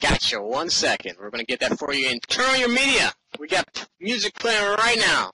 Gotcha. One second. We're going to get that for you. And turn on your media. We got music playing right now.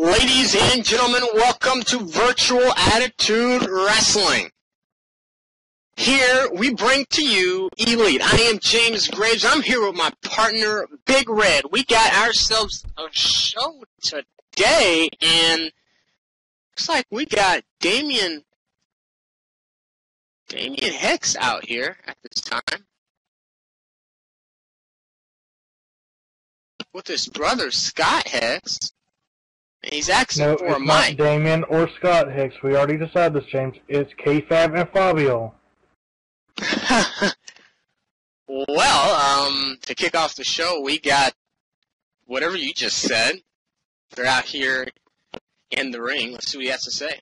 Ladies and gentlemen, welcome to Virtual Attitude Wrestling. Here we bring to you Elite. I am James Graves. I'm here with my partner Big Red. We got ourselves a show today, and looks like we got Damien Damien Hex out here at this time with his brother Scott Hex. He's asking No, for it's a not. Damien or Scott Hex. We already decided this, James. It's K-Fab and Fabio. well, um, to kick off the show, we got whatever you just said. They're out here in the ring. Let's see what he has to say.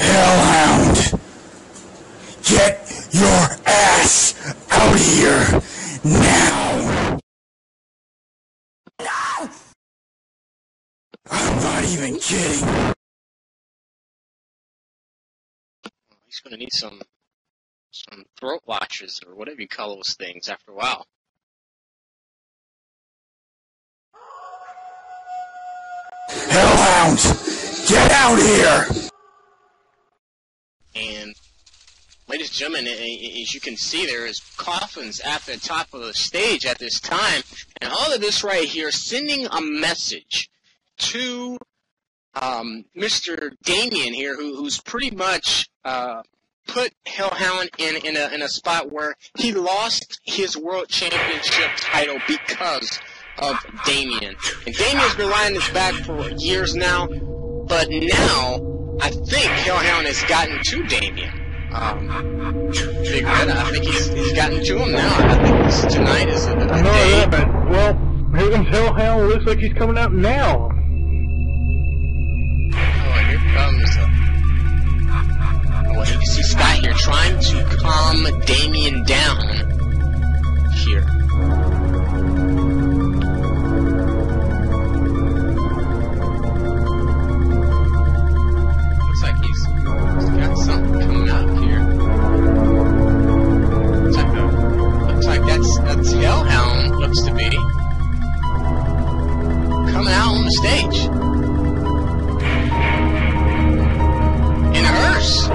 Hellhound! Get your ass out of here now! No! I'm not even kidding. He's going to need some some throat watchers or whatever you call those things after a while. Hellhound! Get out here! And, ladies and gentlemen, as you can see, there is coffins at the top of the stage at this time, and all of this right here, sending a message to um, Mr. Damien here, who, who's pretty much uh, put Hellhound in in a in a spot where he lost his world championship title because of Damien. And Damien's been lying his back for years now, but now I think Hellhound has gotten to Damien. Um, Big Red, I think he's, he's gotten to him now. I think this, tonight is a, a I know day. that, but, well, here comes Hellhound. Looks like he's coming out now. Oh, here comes. Uh, well, you can see Scott here trying to calm Damien down. Here. Hellhound looks to be coming out on the stage. In a hearse.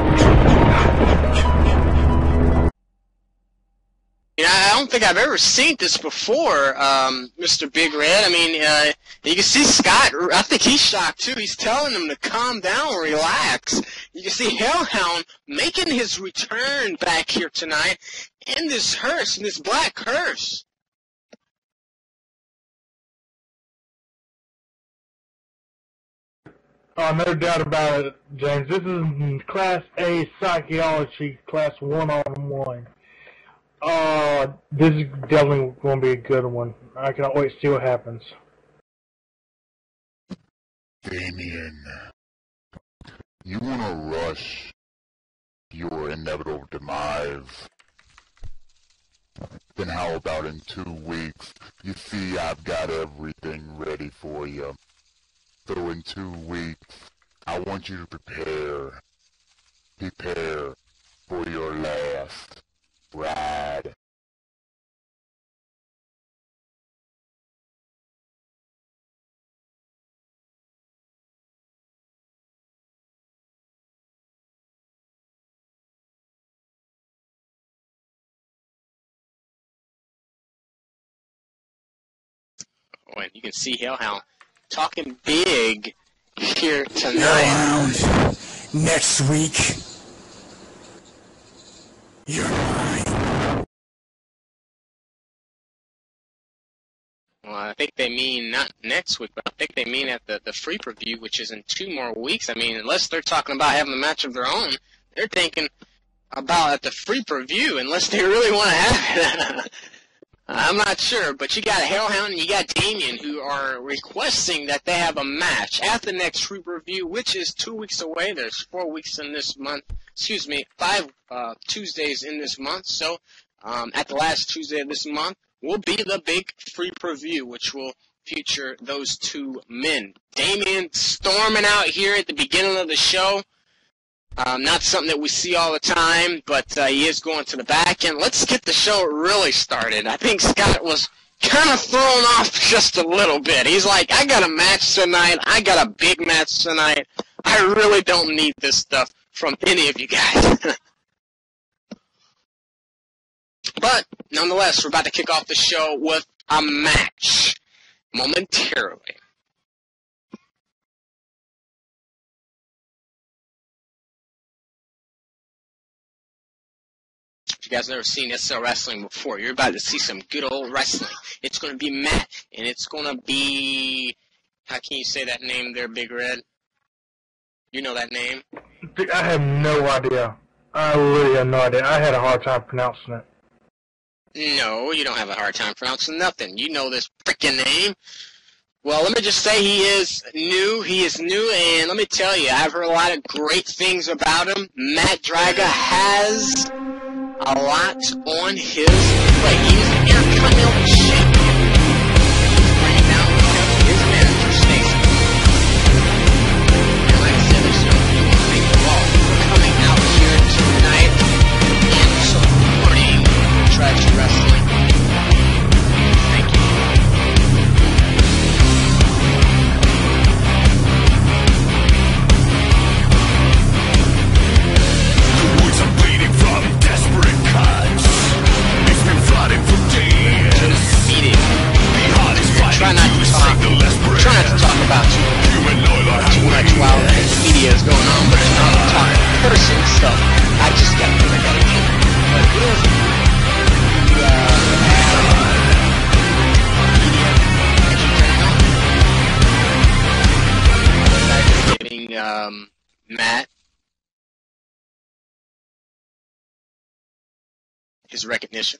I don't think I've ever seen this before, um, Mr. Big Red. I mean, uh, you can see Scott, I think he's shocked too. He's telling him to calm down, relax. You can see Hellhound making his return back here tonight in this hearse, in this black hearse. Oh, no doubt about it, James. This is Class A Psychology, Class 1 on One. Uh, this is definitely going to be a good one. I cannot wait to see what happens. Damien, you want to rush your inevitable demise? Then how about in two weeks? You see, I've got everything ready for you. So in two weeks, I want you to prepare. Prepare for your last ride. You can see Hellhound talking big here tonight. Hellhound, next week, you're mine. Well, I think they mean not next week, but I think they mean at the, the free preview, which is in two more weeks. I mean, unless they're talking about having a match of their own, they're thinking about at the free preview, unless they really want to have it. I'm not sure, but you got Hellhound and you got Damien who are requesting that they have a match at the next free review, which is two weeks away. There's four weeks in this month. Excuse me, five uh, Tuesdays in this month. So um, at the last Tuesday of this month will be the big free preview, which will feature those two men. Damien storming out here at the beginning of the show. Um, not something that we see all the time, but uh, he is going to the back end. Let's get the show really started. I think Scott was kind of thrown off just a little bit. He's like, I got a match tonight. I got a big match tonight. I really don't need this stuff from any of you guys. but nonetheless, we're about to kick off the show with a match momentarily. If you guys never seen SL Wrestling before, you're about to see some good old wrestling. It's going to be Matt, and it's going to be. How can you say that name there, Big Red? You know that name? I have no idea. I really have no idea. I had a hard time pronouncing it. No, you don't have a hard time pronouncing nothing. You know this freaking name. Well, let me just say he is new. He is new, and let me tell you, I've heard a lot of great things about him. Matt Draga has a lot on his plate. He's his recognition.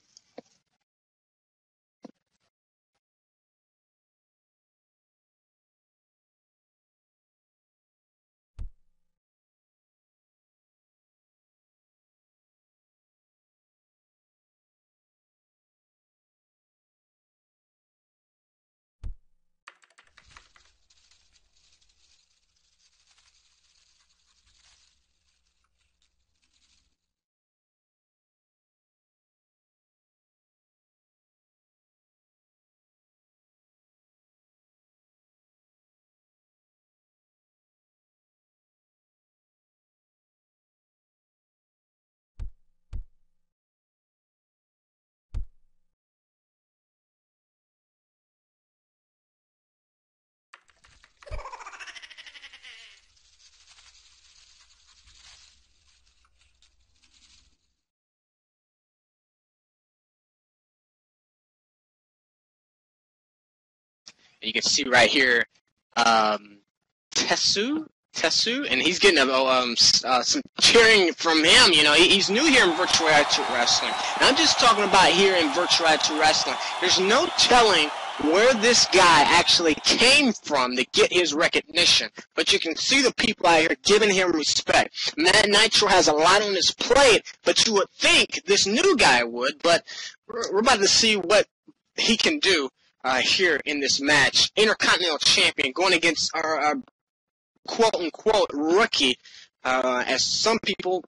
You can see right here, um, Tetsu, Tetsu, and he's getting a, um, uh, some cheering from him. You know, he, he's new here in virtual reality wrestling. And I'm just talking about here in virtual reality wrestling. There's no telling where this guy actually came from to get his recognition. But you can see the people out here giving him respect. Matt Nitro has a lot on his plate, but you would think this new guy would. But we're about to see what he can do uh, here in this match. Intercontinental Champion going against our, our quote unquote rookie, uh, as some people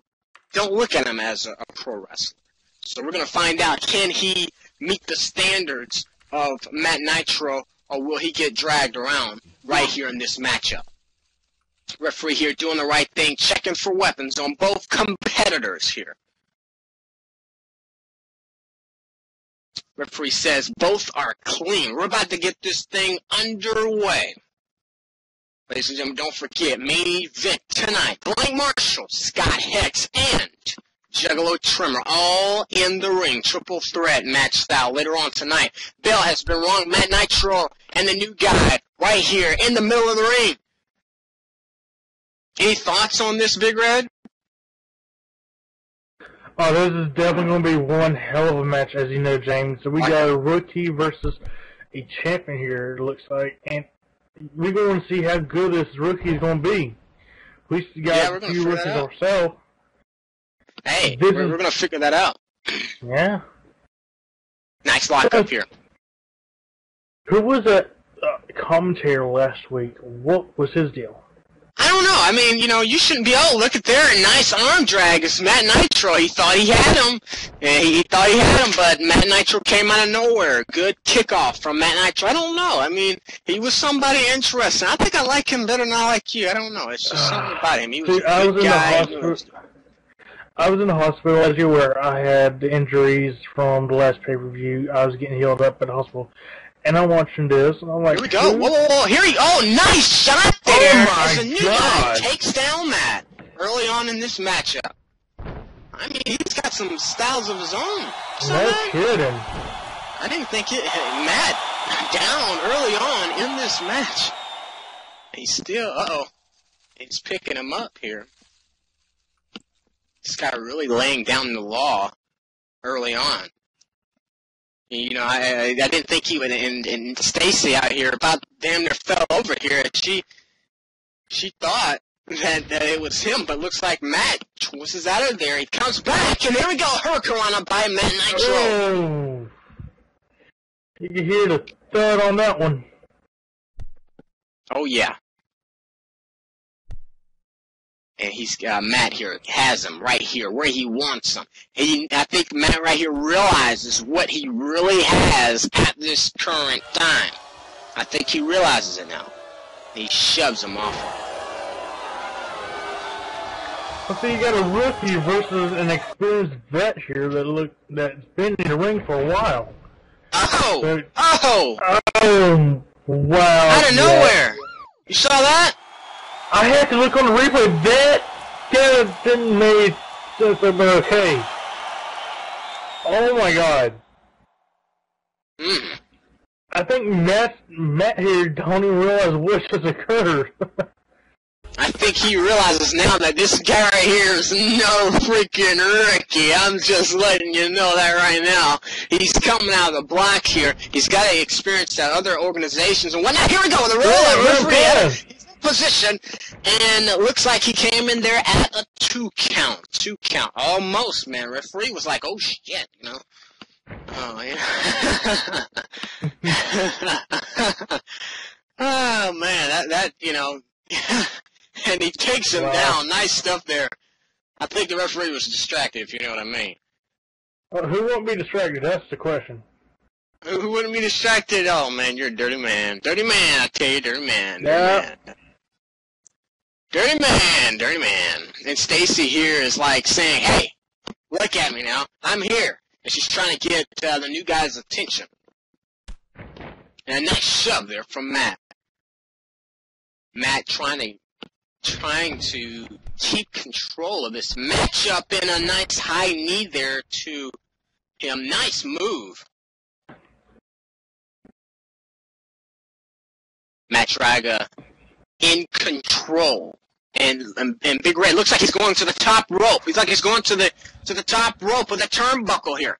don't look at him as a, a pro wrestler. So we're going to find out can he meet the standards of Matt Nitro or will he get dragged around right here in this matchup? Referee here doing the right thing, checking for weapons on both competitors here. Referee says both are clean. We're about to get this thing underway. Ladies and gentlemen, don't forget, main event tonight. Blank Marshall, Scott Hex, and Juggalo Trimmer all in the ring. Triple threat match style later on tonight. Bell has been wrong. Matt Nitro and the new guy right here in the middle of the ring. Any thoughts on this, Big Red? Oh, this is definitely going to be one hell of a match, as you know, James. So we got a rookie versus a champion here, it looks like. And we're going to see how good this rookie is going to be. We got Yeah, a few rookies ourselves. Hey, This we're, is- we're going to figure that out. Yeah. Nice lockup here. Who was that uh, commentator last week? What was his deal? I don't know. I mean, you know, you shouldn't be, oh, look at there, a nice arm drag. It's Matt Nitro. He thought he had him. Yeah, he, he thought he had him, but Matt Nitro came out of nowhere. Good kickoff from Matt Nitro. I don't know. I mean, he was somebody interesting. I think I like him better than I like you. I don't know. It's just something uh, about him. He was See, a I good was in the guy. He knew what he was hospital. I was in the hospital last year where I had the injuries from the last pay per view. I was getting healed up at the hospital, and I'm watching this, and I'm like, Here we go. who- Whoa, whoa, whoa. Here he Oh, nice shot there. Oh, my As the new God. guy takes down Matt early on in this matchup. I mean, he's got some styles of his own. So No kidding. I didn't think it Matt down early on in this match. He's still uh oh. He's picking him up here. This guy really laying down the law early on. You know, I I, didn't think he would and, and Stacy out here about damn near fell over here and she she thought that, that it was him, but looks like Matt twists out of there. He comes back and there we go, Hurricane by Matt Nitro. Oh. You can hear the thud on that one. Oh yeah. And he's uh, Matt here has him right here where he wants him. He, I think Matt right here realizes what he really has at this current time. I think he realizes it now. He shoves him off. Well, see, you got a rookie versus an experienced vet here that look that's been in the ring for a while. Oh, So- oh! Oh, wow. Out of yeah. nowhere. You saw that? I had to look on the replay. That didn't make sense. But okay. Oh my god. Mm. I think Matt Matt here don't even realize what just occurred. I think he realizes now that this guy right here is no freaking rookie. I'm just letting you know that right now. He's coming out of the block here. He's got to experience that other organizations and whatnot. Here we go with the roll. Yeah, referee yeah. he's in position, and it looks like he came in there at a two count. Two count, almost, man. Referee was like, "Oh shit," you know. Oh yeah. oh man, that that you know. and he takes him Wow. down. Nice stuff there. I think the referee was distracted, if you know what I mean. Uh, Who won't be distracted? That's the question. Who, who wouldn't be distracted? Oh man, you're a dirty man. Dirty man, I tell you, dirty man. Dirty Yeah. man. Dirty man, dirty man. And Stacy here is like saying, "Hey, look at me now. I'm here." And she's trying to get uh, the new guy's attention. And a nice shove there from Matt. Matt trying to trying to keep control of this matchup in a nice high knee there to him. Nice move. Matt Draga in control. And, and and Big Red looks like he's going to the top rope. He's like he's going to the to the top rope of the turnbuckle here.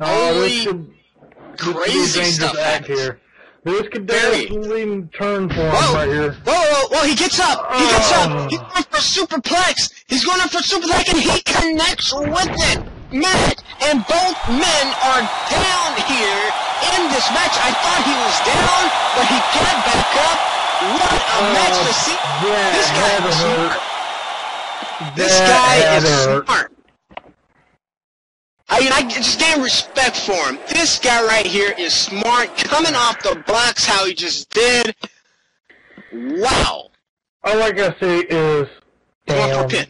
Oh, Holy could, Crazy stuff happens. here. This could definitely turn for him Whoa. right here. Whoa, whoa, whoa, he gets up! He gets Oh. up! He's going for superplex! He's going up for superplex and he connects with it! Matt and both men are down here in this match. I thought he was down, but he got. What a Oh, match to see! that This guy is smart. This guy is hurt. smart. I mean, I just gain respect for him. This guy right here is smart, coming off the blocks, how he just did. Wow. All I gotta say is, Going for pin.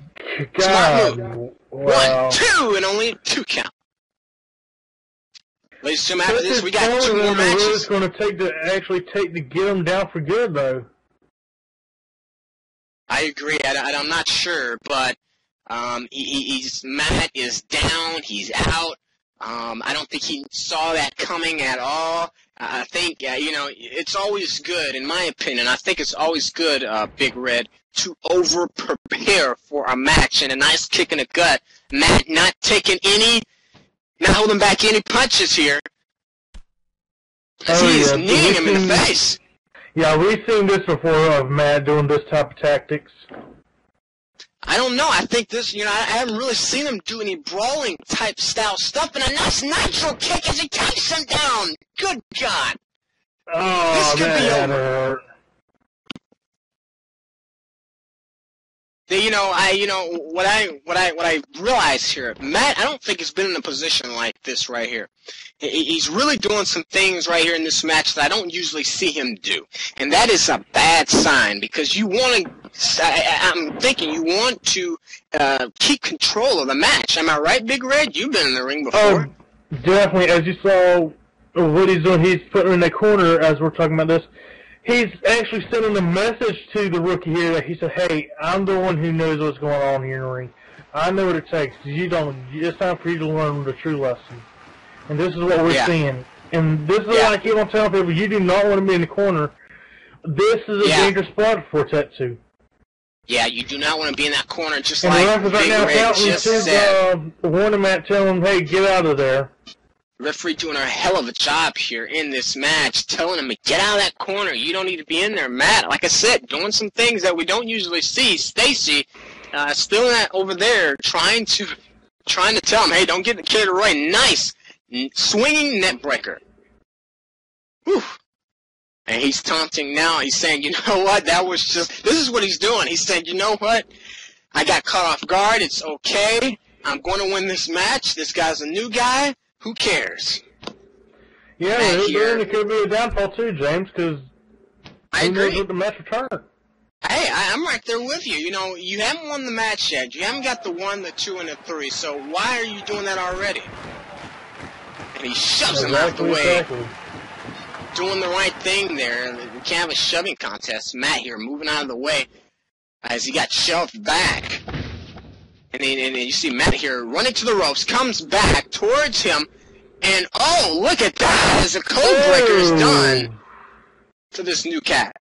God, Smart wow. One, two, and only two count. Ladies and gentlemen, after This this, is we got two more matches. It's going to take to actually take to get him down for good, though. I agree. I'm not sure, but um, he, he- he's Matt is down. He's out. Um, I don't think he saw that coming at all. I I think uh, you know it's always good, in my opinion. I think it's always good, uh, Big Red, to over prepare for a match and a nice kick in the gut. Matt not taking any, not holding back any punches here. Oh, he's yeah. kneeing him in the face. Yeah, we've seen this before of Matt doing this type of tactics. I don't know. I think this, you know, I I haven't really seen him do any brawling type style stuff, and a nice nitro kick as he takes him down. Good God. Oh, This could that be over. hurt. They- You know, I, you know, what I, what I, what I realize here, Matt, I don't think he's been in a position like this right here. He's really doing some things right here in this match that I don't usually see him do, and that is a bad sign because you want to. I, I'm thinking you want to uh, keep control of the match. Am I right, Big Red? You've been in the ring before. Oh, definitely. As you saw, what he's doing, he's putting in the corner as we're talking about this. He's actually sending a message to the rookie here that he said, "Hey, I'm the one who knows what's going on here in the ring. I know what it takes. You don't. It's time for you to learn the true lesson." And this is what we're Yeah. seeing. And this is Yeah. why I keep on telling people: you do not want to be in the corner. This is a Yeah. dangerous spot for Tetsu. Yeah, you do not want to be in that corner, just And like right now Red just said. uh, warning Matt, telling him, "Hey, get out of there." Referee doing a hell of a job here in this match, telling him to get out of that corner. You don't need to be in there, Matt. Like I said, doing some things that we don't usually see. Stacy, uh, still that over there, trying to, trying to tell him, hey, don't get carried away. Nice swinging neckbreaker. Whew. And he's taunting now. He's saying, you know what? That was just. This is what he's doing. He's saying, you know what? I got caught off guard. It's okay. I'm going to win this match. This guy's a new guy. Who cares? Yeah, Matt it, here- it could be a downfall too, James, because I agree. what the match return. Hey, I, I'm right there with you. You know, you haven't won the match yet. You haven't got the one, the two, and the three. So why are you doing that already? And he shoves him out the way, exactly. doing the right thing there. We can't have a shoving contest. Matt here moving out of the way as he got shoved back. And then, and then you see Matt here running to the ropes, comes back towards him, and oh, look at that! As the code breaker is done to this new cat.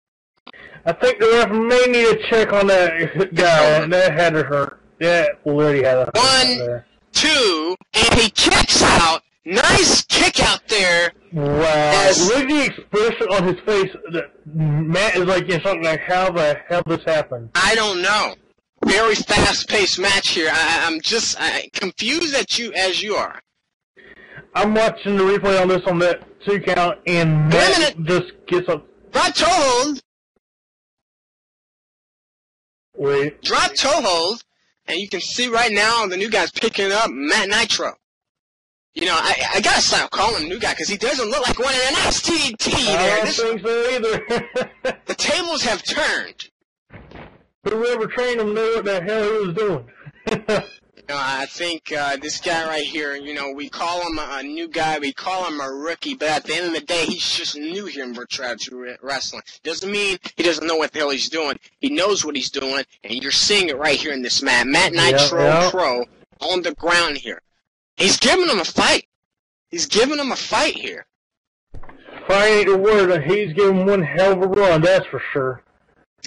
I think the ref may need to check on that guy. That had to hurt. That really had to hurt. One. two, and he kicks out. Nice kick out there. Wow. Yes. Look at the expression on his face. that Matt is like in something like, how the hell this happened? I don't know. Very fast-paced match here. I, I'm just I, confused at you as you are. I'm watching the replay on this on that two count, and Matt just gets up. Drop toe hold, Wait. drop toe hold, and you can see right now the new guy's picking up Matt Nitro. You know, I, I gotta stop calling him new guy because he doesn't look like one in NXT I there. don't This, think so either. the tables have turned. Whoever trained him knew what the hell he was doing. You know, I think uh, this guy right here, you know, we call him a, a new guy, we call him a rookie, but at the end of the day, he's just new here in virtual wrestling. Doesn't mean he doesn't know what the hell he's doing. He knows what he's doing, and you're seeing it right here in this man, Matt Nitro yeah. Pro, on the ground here. He's giving him a fight. He's giving him a fight here. if I ain't a word, he's giving one hell of a run, that's for sure.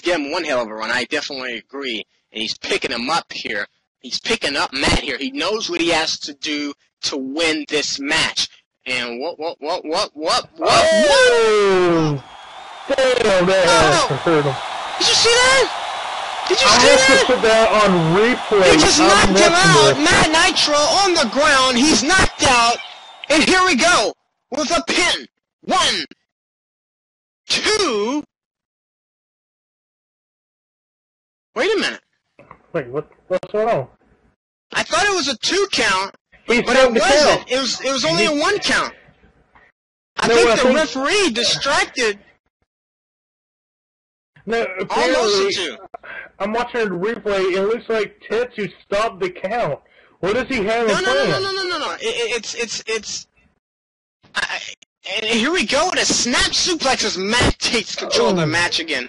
Giving him one hell of a run. I definitely agree. And he's picking him up here. He's picking up Matt here. He knows what he has to do to win this match. And what, what, what, what, what, what, what? Oh! Damn, that Oh! hurt him. Did you see that? Did you I see have to put that on replay. He just I'm knocked him out. Matt Nitro on the ground. He's knocked out. And here we go with a pin. One, two. Wait a minute. Wait, what, what's on? I thought it was a two count, He's but it wasn't. It was. It was only a one count. I No, think I the think- referee distracted No, almost apparently, a two. I'm watching the replay, it looks like Tetsu stopped the count. What does he have No, in no, no, plan? no, no, no, no, no. It, it, it's, it's, it's. I, and here we go. The snap suplex as Matt takes control of the Oh. match again.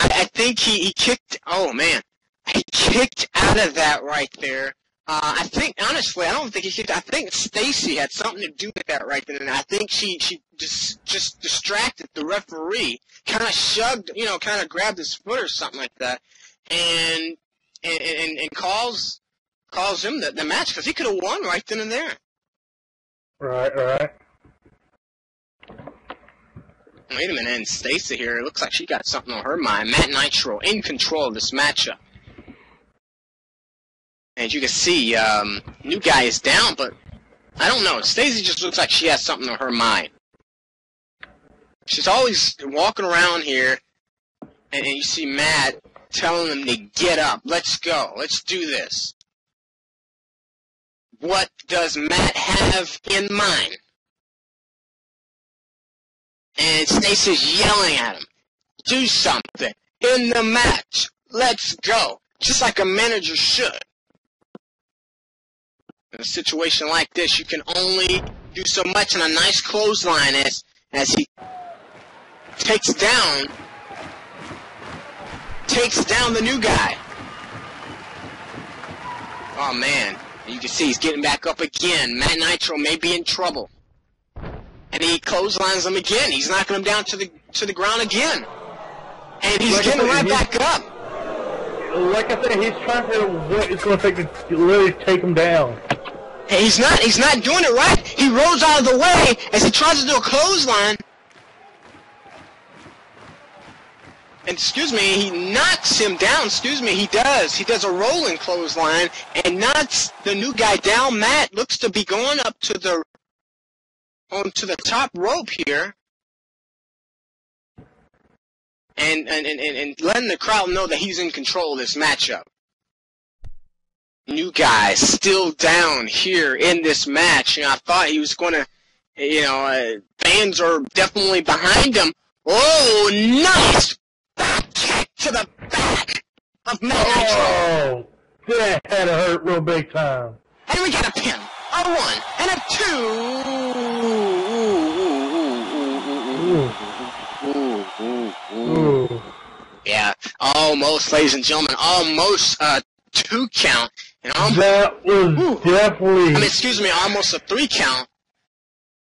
I, I think he, he kicked. Oh man, he kicked out of that right there. Uh, I think honestly, I don't think he kicked. I think Stacy had something to do with that right then, and I think she she just just distracted the referee, kind of shoved, you know, kind of grabbed his foot or something like that, and and and, and calls calls him the, the match because he could have won right then and there. Right, right. Wait a minute, and Stacy here, it looks like she got something on her mind. Matt Nitro in control of this matchup. As you can see, um, new guy is down, but I don't know. Stacy just looks like she has something on her mind. She's always walking around here, and, and you see Matt telling them to get up. Let's go. Let's do this. What does Matt have in mind? And Stacy's yelling at him. Do something. In the match. Let's go. Just like a manager should. In a situation like this, you can only do so much in a nice clothesline as, as he takes down, takes down the new guy. Oh man, you can see he's getting back up again. Matt Nitro may be in trouble and he clotheslines him again. He's knocking him down to the to the ground again, and he's Like getting right back up. Like I said, he's trying to what it's going to take to literally take him down. And he's not he's not doing it right. He rolls out of the way as he tries to do a clothesline. And excuse me, he knocks him down. Excuse me, he does. He does a rolling clothesline and knocks the new guy down. Matt looks to be going up to the onto the top rope here. And and, and, and letting the crowd know that he's in control of this matchup. New guy still down here in this match. You know, I thought he was going to, you know, uh, fans are definitely behind him. Oh, nice back kick to the back of Matt. Oh, that had to hurt real big time. And we got a pin, a one, and a two. Ooh, yeah, almost, ladies and gentlemen, almost uh, two count. And almost, that was definitely. I mean, excuse me, almost a three count.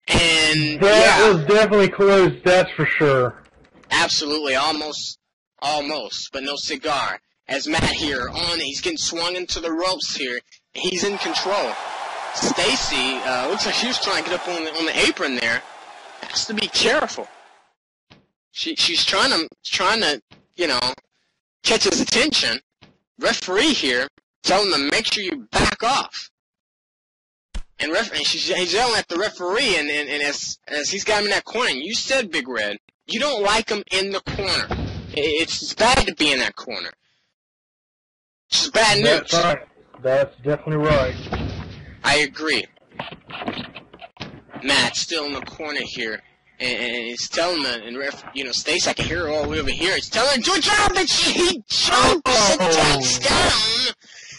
And that yeah, was definitely close. That's for sure. Absolutely, almost, almost, but no cigar. As Matt here on, he's getting swung into the ropes here. He's in control. Stacy uh, looks like she was trying to get up on the, on the apron there. Has to be careful. She she's trying to trying to you know catch his attention. Referee here telling him to make sure you back off. And, ref- and she's he's yelling at the referee, and, and, and as as he's got him in that corner, and you said, Big Red, you don't like him in the corner. It's, it's bad to be in that corner. It's bad news. That's right. That's definitely right. I agree. Matt still in the corner here, and, and he's telling the and ref, you know, Stace, I can hear her all the way over here. He's telling her to job, and she he jumps and Oh. takes down.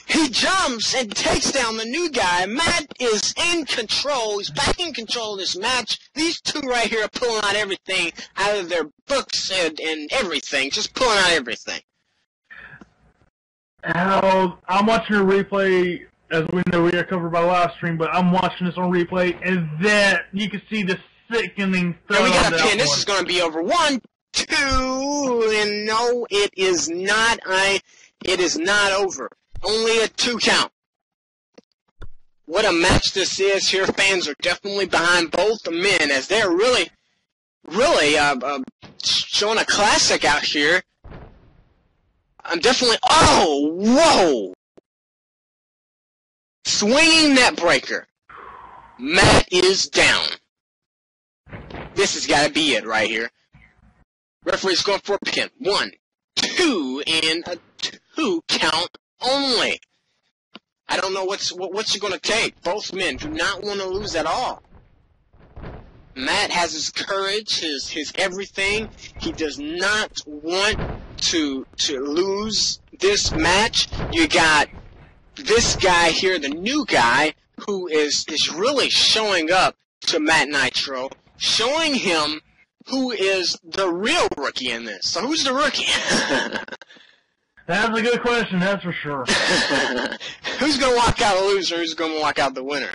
He jumps and takes down the new guy. Matt is in control. He's back in control of this match. These two right here are pulling out everything out of their books and, and everything, just pulling out everything. How I'm watching a replay, as we know we are covered by live stream, but I'm watching this on replay, and that you can see the sickening And we got a pin. This is going to be over one, two, and no, it is not. I. It is not over. Only a two count. What a match this is here. Fans are definitely behind both the men as they're really, really uh, uh, showing a classic out here. I'm definitely. Oh, whoa! Swinging neckbreaker. Matt is down. This has got to be it right here. Referee's going for a pin. One, two, and a two count only. I don't know what's what, what's going to take. Both men do not want to lose at all. Matt has his courage, his his everything. He does not want to to lose this match. You got this guy here, the new guy, who is is really showing up to Matt Nitro, showing him who is the real rookie in this. So who's the rookie? That's a good question, that's for sure. who's gonna walk out a loser? Who's gonna walk out the winner?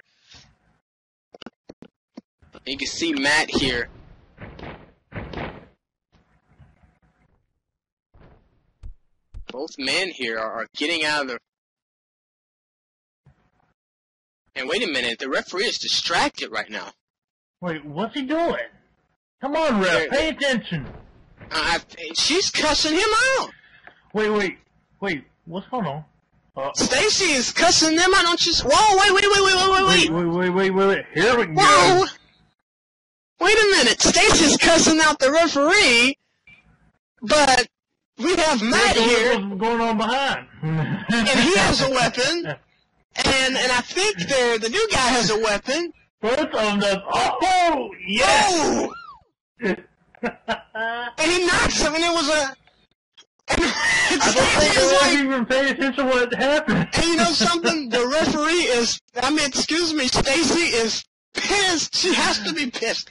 You can see Matt here. Both men here are, are getting out of the. And wait a minute, the referee is distracted right now. Wait, what's he doing? Come on, ref, pay attention. Uh, she's cussing him out. Wait, wait, wait, what's going on? Uh, Stacy is cussing them out. Don't you? Whoa! Wait! Wait! Wait! Wait! Wait! Wait! wait, Wait! wait, wait, wait, wait, wait, here we go. Whoa! Wait a minute. Stacy's cussing out the referee, but we have Matt here, What's going on behind? and he has a weapon, and and I think the the new guy has a weapon. Both of them. Oh, yes! Oh! And he knocks him, and it was a. And I don't think Stacy's like, even paid attention to what happened. And you know something? The referee is, I mean, excuse me, Stacy is pissed. She has to be pissed.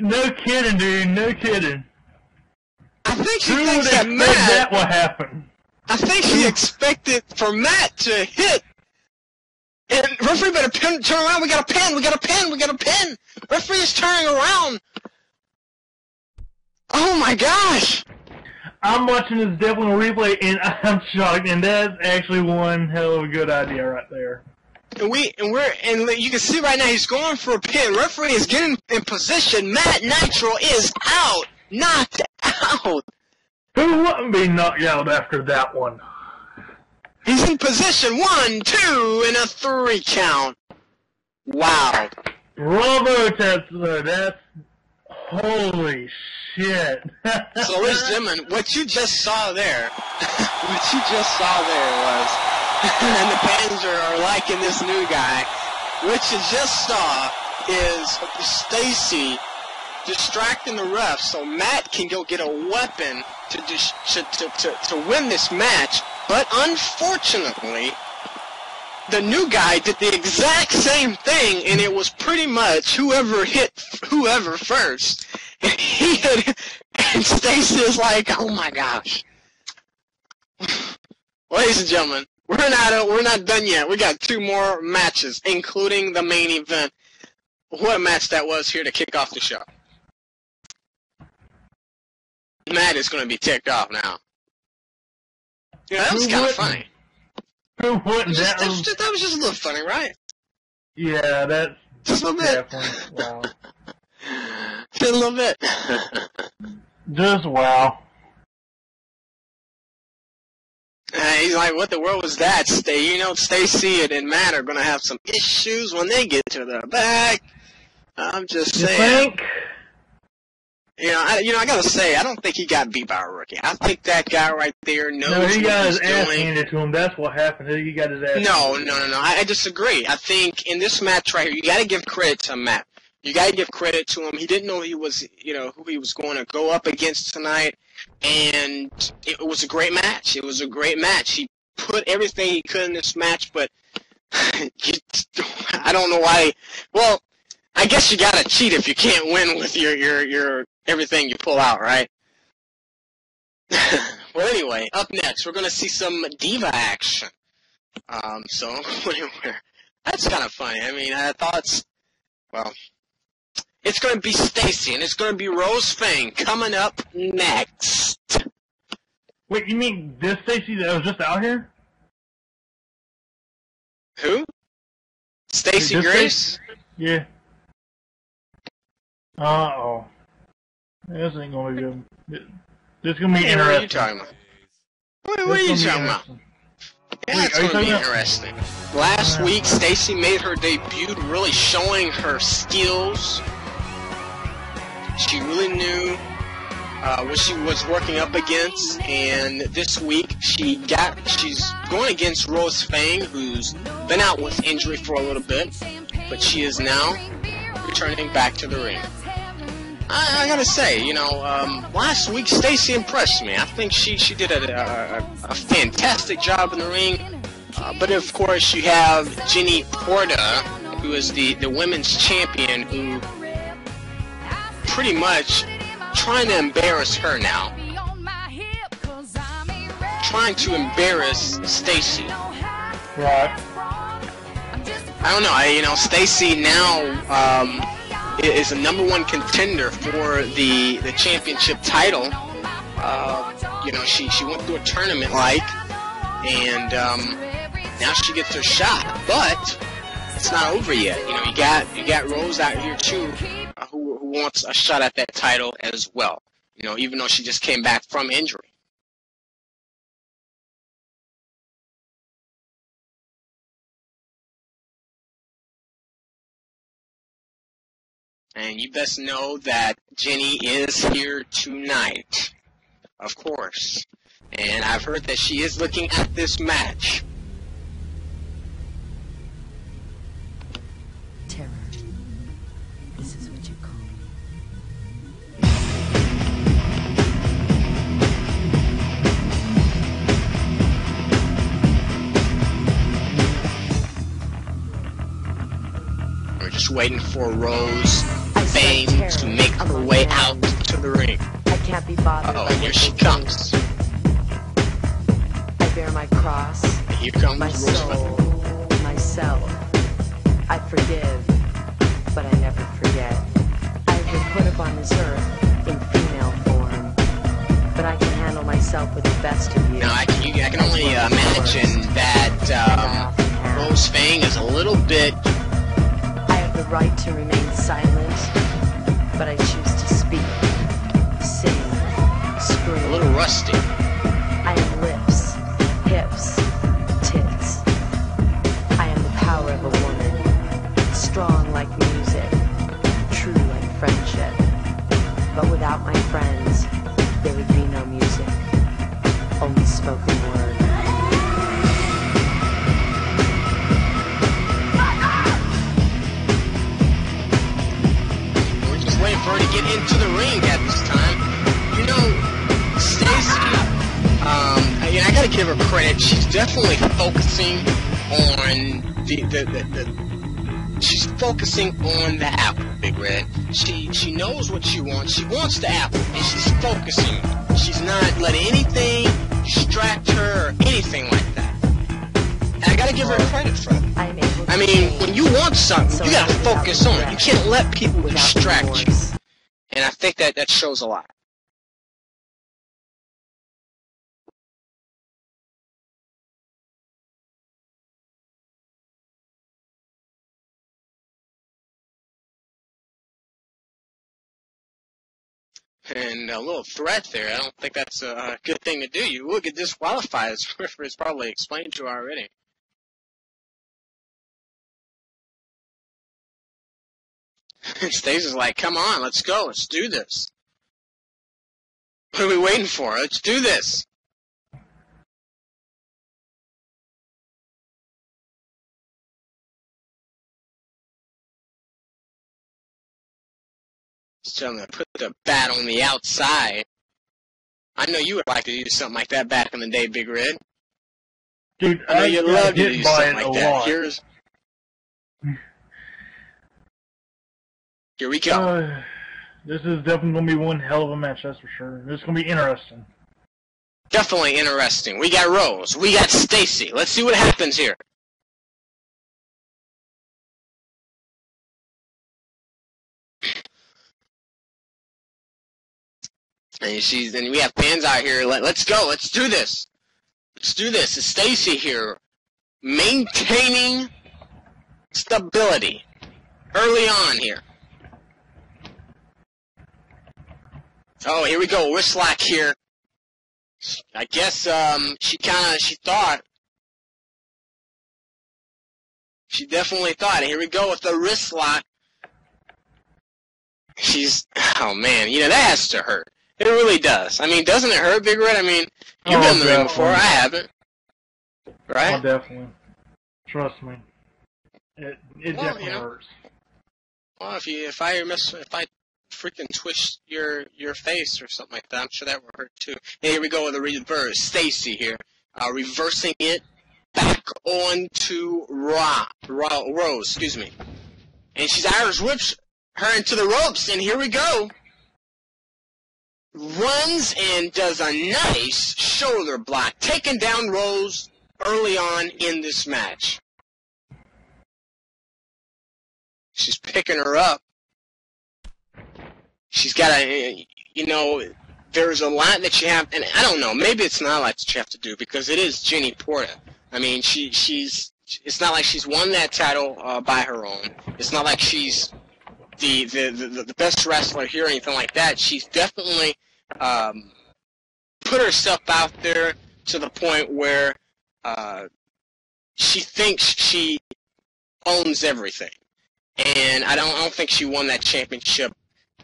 No kidding, dude. No kidding. I think she Who thinks that Matt, that will happen? I think she expected for Matt to hit. And referee better pin, turn around. We got a pin. We got a pin. We got a pin. Referee is turning around. Oh my gosh. I'm watching this devil replay and I'm shocked, and that's actually one hell of a good idea right there. And we and we're and you can see right now he's going for a pin. Referee is getting in position. Matt Nitro is out, knocked out. Who wouldn't be knocked out after that one? He's in position. One, two, and a three count. Wow. Bravo, Tetsuo. That's holy shit. So, ladies and gentlemen, what you just saw there, what you just saw there was, and the fans are, are liking this new guy. What you just saw is Stacy distracting the ref so Matt can go get a weapon to, to, to, to, to win this match. But unfortunately, the new guy did the exact same thing, and it was pretty much whoever hit whoever first. He had, and Stacy is like, "Oh my gosh!" Ladies and gentlemen, we're not uh, we're not done yet. We got two more matches, including the main event. What match that was here to kick off the show. Matt is going to be ticked off now. Yeah, that was kind of funny. Who That wouldn't? was, just, That that, was just, that was just a little funny, right? yeah, that Just a little bit. wow. Just a little bit. Just wow. He's like, what the world was that? Stay, you know, Stacy and, and Matt are going to have some issues when they get to the back. I'm just You saying. think? You know, I, you know, I gotta say, I don't think he got beat by a rookie. I think that guy right there knows No, he got his ass doing. handed to him. That's what happened. He got his ass. No, no, no, no. I, I disagree. I think in this match right here, you got to give credit to Matt. You got to give credit to him. He didn't know he was, you know, who he was going to go up against tonight, and it was a great match. It was a great match. He put everything he could in this match, but you, I don't know why. Well, I guess you got to cheat if you can't win with your your your everything you pull out, right? well, anyway, up next, we're going to see some diva action. Um, so that's kind of funny. I mean, I thought, it's- well, It's going to be Stacy, and it's going to be Rose Fang coming up next. Wait, you mean this Stacy that was just out here? Who? Stacy Grace? Yeah. Uh oh. This ain't gonna be good. This is gonna be Hey, what are you talking about? What, what are you gonna talking about? interesting. Yeah, Wait, it's to be talking about- interesting. Last week, Stacy made her debut, really showing her skills. She really knew uh, what she was working up against, and this week she got she's going against Rose Fang, who's been out with injury for a little bit, but she is now returning back to the ring. I, I gotta say, you know, um, last week Stacy impressed me. I think she she did a, a, a fantastic job in the ring. Uh, but of course, you have Jenny Porta, who is the the women's champion, who pretty much trying to embarrass her now, trying to embarrass Stacy. Right. I don't know. I, you know, Stacy now um, is a number one contender for the the championship title. Uh, you know, she she went through a tournament like, and um, now she gets her shot. But it's not over yet. You know, you got you got Rose out here too, uh, who who wants a shot at that title as well. You know, even though she just came back from injury. And you best know that Jenny is here tonight. Of course. And I've heard that she is looking at this match. Terror. This is what you call me. We're just waiting for Rose Fang to make her way out to the ring. I can't be bothered Uh oh, here she comes. I bear my cross, Here comes my soul, myself. I forgive, but I never forget. I have been put upon this earth in female form, but I can handle myself with the best of you. Now I can, you, I can only uh, imagine that um, Rose Fang is a little bit I have the right to remain silent, but I choose to speak, sing, a little rusty. Definitely focusing on the, the, the, the she's focusing on the apple, Big Red. She she knows what she wants. She wants the apple, and she's focusing. She's not letting anything distract her or anything like that. And I gotta give her credit for that. I am able to I mean, when you want something, you gotta focus on it. You can't let people distract you. And I think that that shows a lot. And a little threat there. I don't think that's a good thing to do. You will get disqualified, as Rivers probably explained to you already. Stacy's like, come on, let's go, let's do this. What are we waiting for? Let's do this. Telling them to put the bat on the outside. I know you would like to do something like that back in the day, Big Red. Dude, I know you'd love to do something like that. lot. Here's here we go. Uh, this is definitely gonna be one hell of a match, that's for sure. This is gonna be interesting. Definitely interesting. We got Rose. We got Stacy. Let's see what happens here. And she's and we have fans out here. Let, let's go. Let's do this. Let's do this. It's Stacy here, maintaining stability early on here. Oh, here we go. Wrist lock here. I guess um, she kind of she thought. She definitely thought. Here we go with the wrist lock. She's oh man, you know that has to hurt. It really does. I mean, doesn't it hurt, Big Red? I mean, you've Oh, been in the ring before. I haven't. Right? Oh, definitely. Trust me. It it Well, definitely you know. hurts. Well, if you if I miss if I freaking twist your your face or something like that, I'm sure that would hurt too. And here we go with the reverse. Stacy here, uh, reversing it back onto Ra, Ra Rose, excuse me. And she's Irish whips her into the ropes, and here we go. Runs and does a nice shoulder block, taking down Rose early on in this match. She's picking her up. She's got a, you know, there's a lot that you have, and I don't know, maybe it's not a lot that you have to do because it is Jenny Porta. I mean, she she's it's not like she's won that title uh, by her own. It's not like she's the the, the the best wrestler here or anything like that. She's definitely um, put herself out there to the point where uh, she thinks she owns everything and I don't, I don't think she won that championship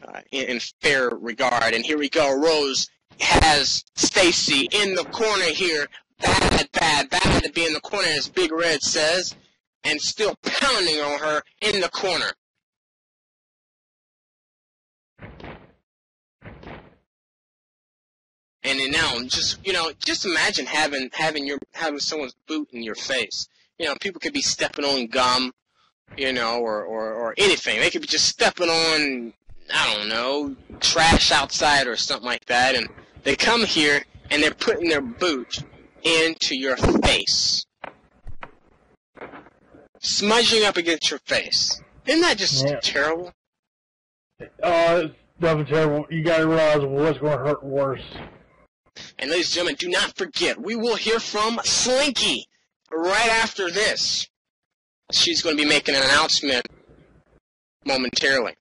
uh, in, in fair regard. And here we go. Rose has Stacy in the corner here. Bad, bad, bad to be in the corner, as Big Red says, and still pounding on her in the corner. And then now, just you know, just imagine having having your having someone's boot in your face. You know, people could be stepping on gum, you know, or, or, or anything. They could be just stepping on, I don't know, trash outside or something like that, and they come here and they're putting their boot into your face. Smudging up against your face. Isn't that just Yeah. terrible? Uh, it's definitely terrible. You gotta realize what's going to hurt worse. And ladies and gentlemen, do not forget, we will hear from Slinky right after this. She's going to be making an announcement momentarily.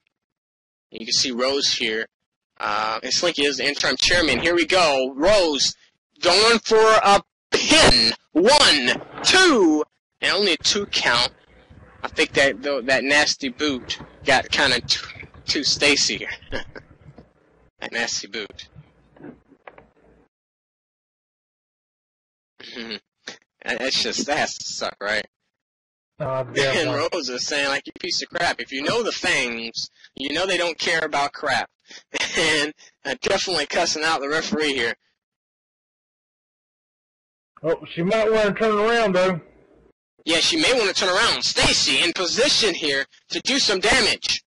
You can see Rose here. Uh, and Slinky is the interim chairman. Here we go. Rose going for a pin. One, two, and only a two count. I think that though that nasty boot got kind of too, Stacy that nasty boot. That's just that has to suck, right? Uh, And. Rose is saying like you piece of crap. If you know the things, you know they don't care about crap. And uh, definitely cussing out the referee here. Oh, she might want to turn around though. Yeah, she may want to turn around. Stacy in position here to do some damage.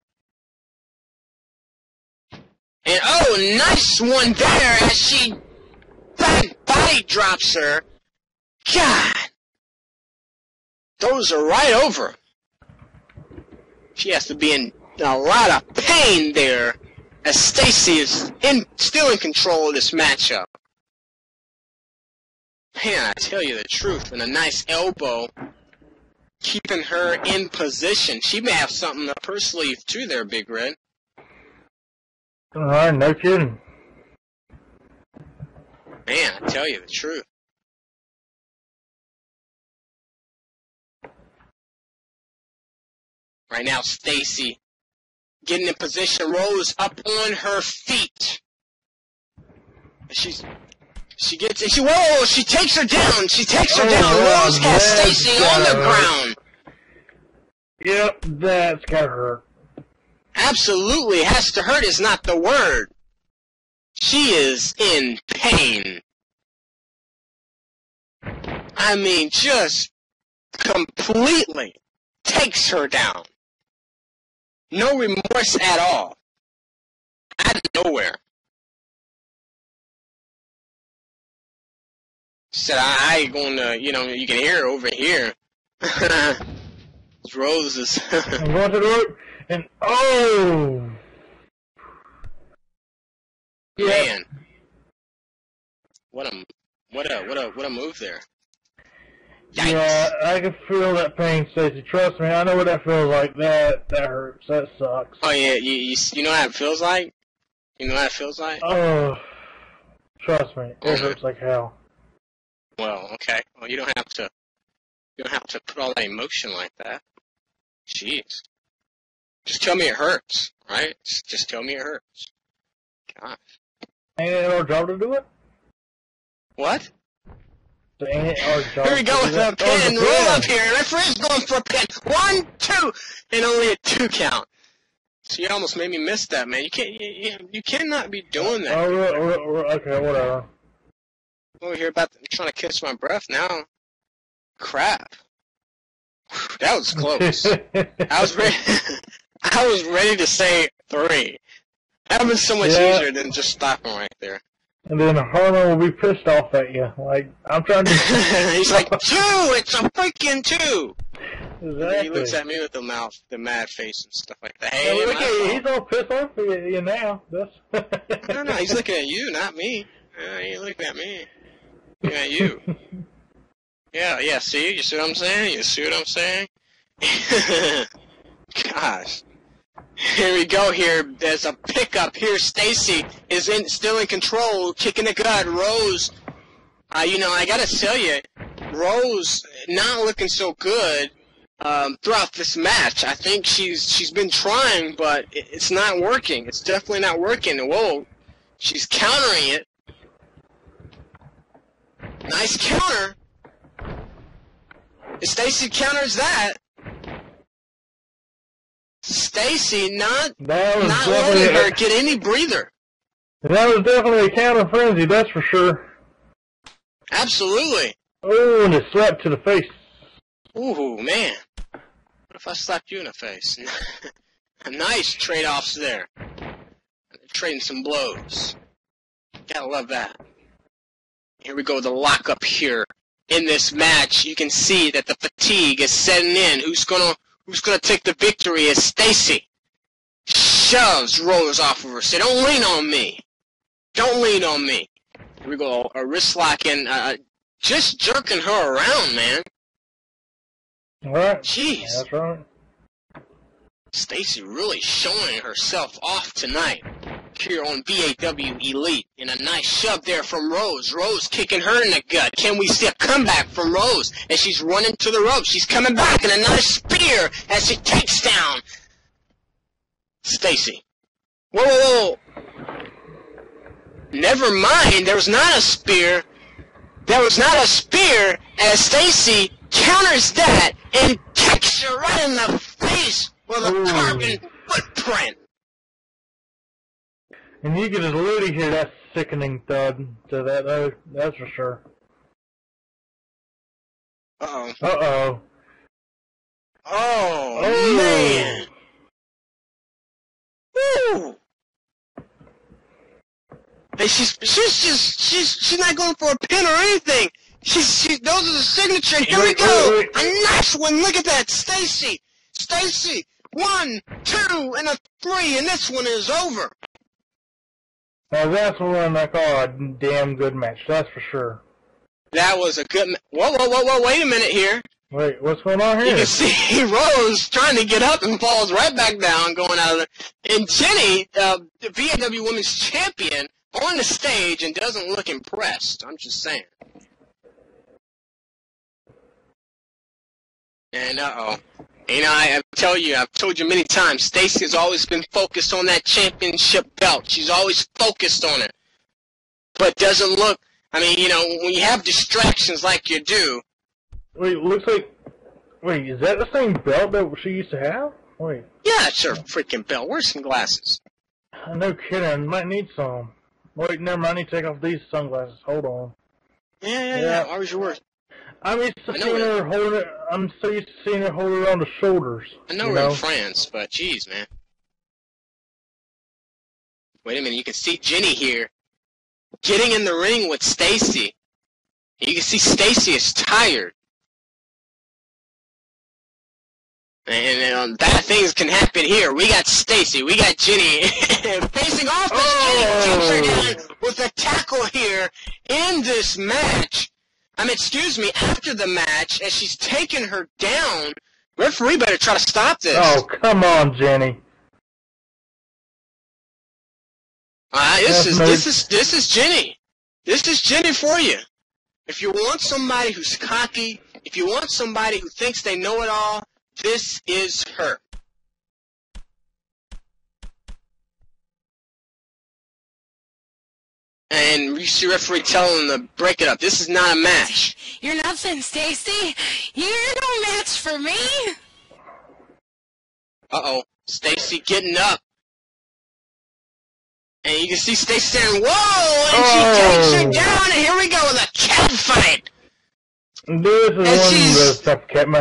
And oh, nice one there as she body drops her. God, those are right over. She has to be in a lot of pain there, as Stacy is in still in control of this matchup. Man, I tell you the truth, and a nice elbow keeping her in position. She may have something up her sleeve too there, Big Red. Alright, no kidding. Man, I tell you the truth. Right now, Stacy getting in position, Rose up on her feet. She's she gets it. she whoa she takes her down she takes her Oh, down Rose has Stacy on the ground Yep, that's gotta hurt. absolutely has to hurt is not the word she is in pain I mean just completely takes her down no remorse at all out of nowhere said I, I ain't gonna you know you can hear over here Rose is I'm going to the rope, and oh! Yeah. Man, what a what a what a what a move there. Yikes. Yeah, I can feel that pain, Stacy. Trust me, I know what that feels like. That that hurts. That sucks. Oh yeah, you, you you know how it feels like. You know how it feels like. Oh, trust me, it hurts like hell. Well, okay. Well, you don't have to. You don't have to put all that emotion like that. Jeez. Just tell me it hurts, right? Just, just tell me it hurts. Gosh. Ain't it our job to do it? What? So ain't it our job? Here we go with a pin. Roll up here. Referee's going for a pin. One, two, and only a two count. So you almost made me miss that, man. You can't. You, you, cannot be doing that. Oh, okay, whatever. over here about to, trying to catch my breath now. Crap. That was close. I was ready. I was ready to say three. That was so much Yeah. easier than just stopping right there. And then Harlan will be pissed off at you. Like I'm trying to. He's like two. It's a freaking two. exactly. He looks at me with the mouth, the mad face and stuff like that. Hey, look at you. He's all pissed off at you now. That's. No, no, he's looking at you, not me. Uh, he ain't looking at me. Looking at you. Yeah, yeah, see? You see what I'm saying? You see what I'm saying? Gosh. Here we go here. There's a pickup here. Stacy is in still in control, kicking the gut. Rose, uh, you know, I gotta tell you, Rose not looking so good um, throughout this match. I think she's she's been trying, but it- it's not working. It's definitely not working. Whoa, she's countering it. Nice counter. Stacy counters that, Stacy not that was not letting her get any breather. That was definitely a counter frenzy. That's for sure. Absolutely. Oh, and a slap to the face. Ooh man. What if I slapped you in the face? nice trade-offs there. Trading some blows. Gotta love that. Here we go, with the lockup here in this match. You can see that the fatigue is setting in. Who's gonna Who's gonna take the victory? Is Stacy. Shoves Rose off of her. Say, don't lean on me. Don't lean on me. Here we go, a wrist lock and uh, just jerking her around, man. All right. Jeez. That's right. Stacy really showing herself off tonight here on VAW Elite. And a nice shove there from Rose. Rose kicking her in the gut. Can we see a comeback from Rose And she's running to the rope? She's coming back and a nice spear as she takes down Stacy. Whoa, whoa, whoa. Never mind, there was not a spear. There was not a spear as Stacy counters that and kicks her right in the face with a Ooh. carbon footprint. And you can literally hear that sickening thud to that. that that's for sure. Uh-oh. Uh oh. Oh, Oh. man. Woo. Hey, she's she's just she's she's not going for a pin or anything. She's she those are the signature. And here we go. wait, wait. A nice one. Look at that, Stacy. Stacy. One, two, and a three, and this one is over. Now that's one I call a damn good match. That's for sure. That was a good. Whoa, whoa, whoa, whoa! Wait a minute here. Wait, what's going on here? You can see Rose trying to get up and falls right back down, going out of there. And Jenny, uh, the VAW Women's Champion, on the stage and doesn't look impressed. I'm just saying. And uh oh. You know, I, I tell you, I've told you many times, Stacy has always been focused on that championship belt. She's always focused on it. But doesn't look, I mean, you know, when you have distractions like you do, Wait, looks like. Wait, is that the same belt that she used to have? Wait, yeah, it's her freaking belt. Where's some glasses? no kidding. Might need some. Wait, never mind. I need to take off these sunglasses. Hold on. Yeah, yeah, Yeah. yeah. Was your word? I'm used to seeing her holding it. I'm so used to seeing her hold it on the shoulders. I know we're know? in France, but jeez, man. Wait a minute, you can see Jenny here getting in the ring with Stacy. You can see Stacy is tired. And um, bad things can happen here. We got Stacy, we got Jenny facing off as Jenny kicks her down with a tackle here in this match. I mean, excuse me, after the match, and she's taking her down. Referee better try to stop this. Oh, come on, Jenny. Uh, this is this is this is Jenny. This is Jenny for you. If you want somebody who's cocky, if you want somebody who thinks they know it all, this is her. And you see referee telling them to break it up. This is not a match. You're nothing, Stacy. You're no match for me. Uh oh. Stacy getting up. And you can see Stacy saying, Whoa! And she takes her Oh. down, and here we go with a cat fight. This is one of she's- the stuff kept me.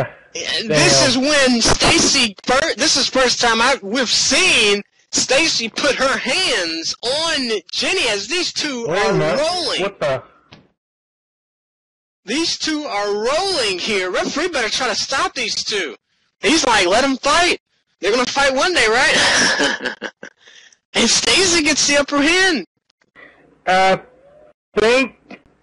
And This is when Stacy. This is first time I we've seen Stacy put her hands on Jenny as these two Wait are rolling. What the? These two are rolling here. Referee better try to stop these two. He's like, let them fight. They're gonna fight one day, right? and Stacy gets the upper hand. I think,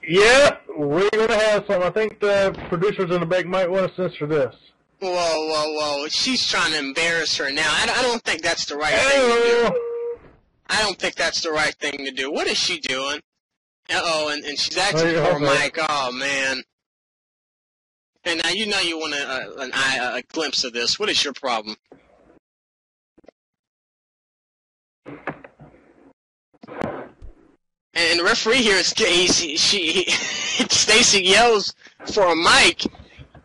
yeah, we're gonna have some. I think the producers in the back might want to censor this. Whoa, whoa, whoa! She's trying to embarrass her now. I, I don't think that's the right thing to do. I don't think that's the right thing to do. What is she doing? Uh oh, and, and she's Oh, yeah, for a mic. Oh man. And now you know you want a, a, an eye, a glimpse of this. What is your problem? And the referee here is he, she he, Stacy yells for a mic,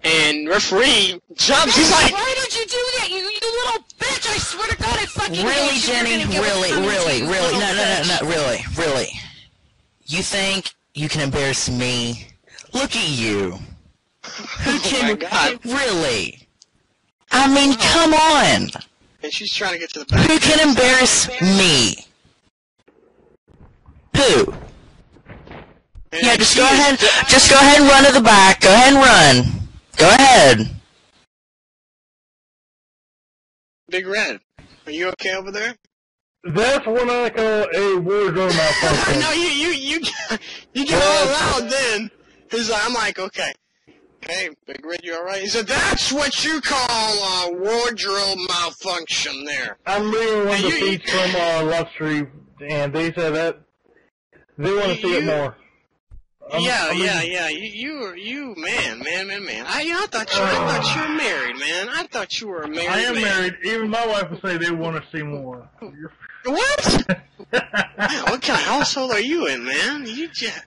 and referee jumps. He's like, Why did you do that, you, you little bitch? I swear to God, I fucking Really, you. Jenny? gonna give us Really, really, really? No, no, no, bitch. no, really, really. You think you can embarrass me? Look at you. Who oh can? god! Really? I mean, oh. come on. And she's trying to get to the back. Who can embarrass me? Who? And Yeah, just go ahead. Just go ahead and run to the back. Go ahead and run. Go ahead. Big Red, are you okay over there? that's what I call a wardrobe malfunction. no, you you you you get all loud then. He's like, I'm like, okay. Hey, Big Red, you alright? He said, that's what you call a wardrobe malfunction there. I'm reading one of the you- feeds from uh, Luxury, and they said that they want to see it more. I'm- yeah, I'm yeah, yeah. You, you were, you, man, man, man, man. I, I thought you, I thought you were married, man. I thought you were a married I am man. married. Even my wife will say they want to see more. What? Man, what kind of household are you in, man? You just,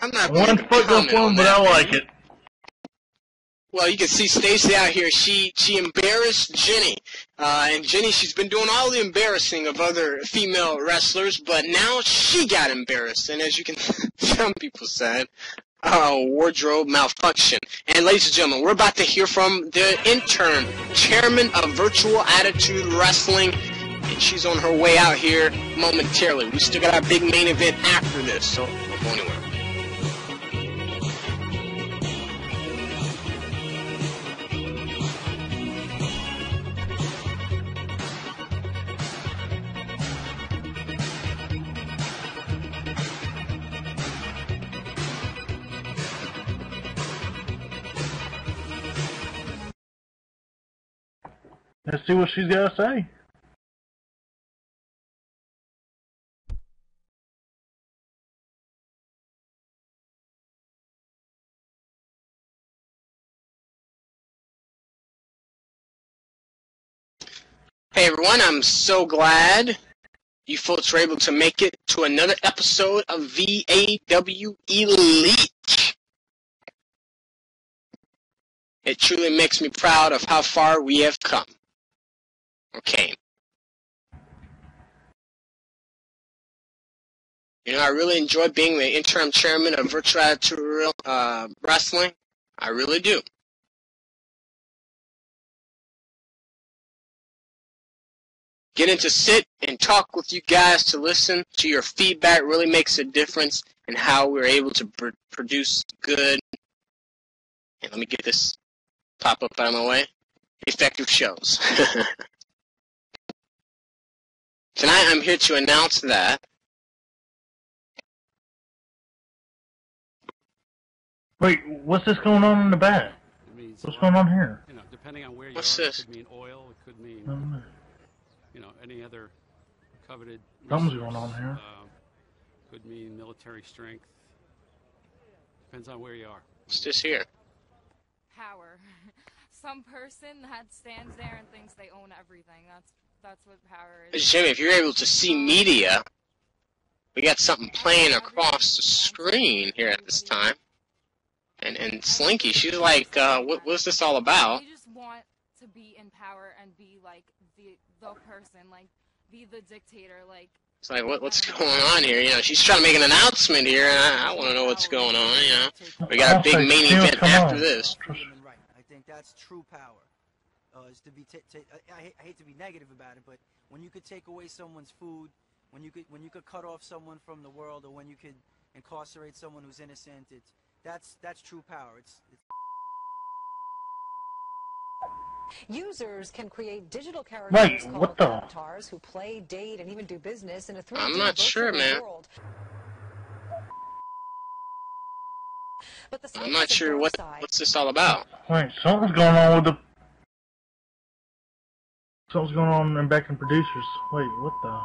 I'm not. One foot goes one, but I like it. Well, you can see Stacy out here. She she embarrassed Jenny, uh, and Jenny she's been doing all the embarrassing of other female wrestlers, but now she got embarrassed. And as you can, some people said, uh, wardrobe malfunction. And ladies and gentlemen, we're about to hear from the intern, chairman of Virtual Attitude Wrestling. And she's on her way out here momentarily. We still got our big main event after this, so don't go anywhere. Let's see what she's got to say. Hey everyone, I'm so glad you folks were able to make it to another episode of VAW Elite. It truly makes me proud of how far we have come. Okay. You know, I really enjoy being the interim chairman of Virtual uh, Wrestling. I really do. getting to sit and talk with you guys to listen to your feedback really makes a difference in how we're able to pr- produce good and let me get this pop up out of my way effective shows Tonight I'm here to announce that. Wait, what's this going on in the back? What's going on here? You know, depending on where you what's are, this? it could mean oil, it could mean, you know, any other coveted. Something's going on here. Uh, could mean military strength. Depends on where you are. What's this here? Power. Some person that stands there and thinks they own everything. That's that's what power is. Jimmy, if you're able to see media, we got something playing across the screen here at this time. And and Slinky, she's like, uh, what, what's this all about? They just want to be in power and be like the the person, like be the dictator, like It's like, what, what's going on here? You know, she's trying to make an announcement here, and I, I want to know what's going on. You know, we got a big Okay, main event after this. I think that's true power. Uh, is to be ta ta I, I, hate- to be negative about it, but when you could take away someone's food, when you could when you could cut off someone from the world, or when you could incarcerate someone who's innocent, it's that's that's true power. It's, it's Users can create digital characters Wait, called what the- avatars who play, date, and even do business in a 3D I'm not sure, man. world. But the I'm not sure what side. what's this all about. Wait, something's going on with the. Something's going on in back in producers. Wait, what the?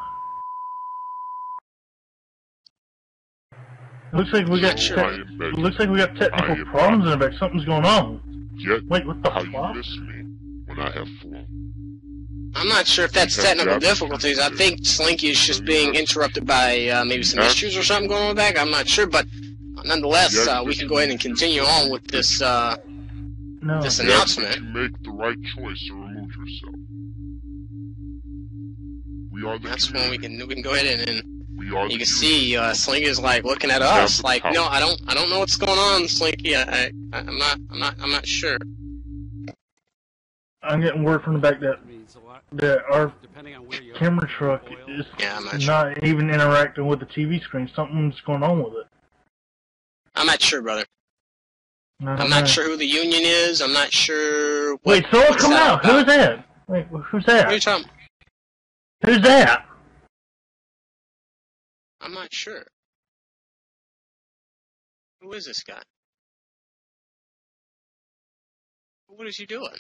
Looks like we got. Not sure. tech- I am begging. looks like we got technical problems in the back. Something's going on. Yet, Wait, what the how you fuck? miss me when I have flown. I'm not sure if that's technical difficulties. I think Slinky is just being interrupted by uh, maybe some issues or something going on back. I'm not sure, but nonetheless, uh, we can go ahead and continue on with this uh, No. this Yet, announcement. You make the right choice to remove yourself. We are the That's when we can we can go ahead and, and We are you the can see uh, Slinky is like looking at We us like, power. no, I don't I don't know what's going on, Slinky. I, I I'm not I'm not I'm not sure. I'm getting word from the back that It means a lot. that our Depending on where you are. camera truck oil. is Yeah, I'm not not even interacting with the TV screen. Something's going on with it. I'm not sure, brother. I don't I'm not sure who the union is. I'm not sure. What, Wait, someone what's come that out. about. Who's that? Wait, who's that? What are you talking? Who's that? I'm not sure. Who is this guy? What is he doing?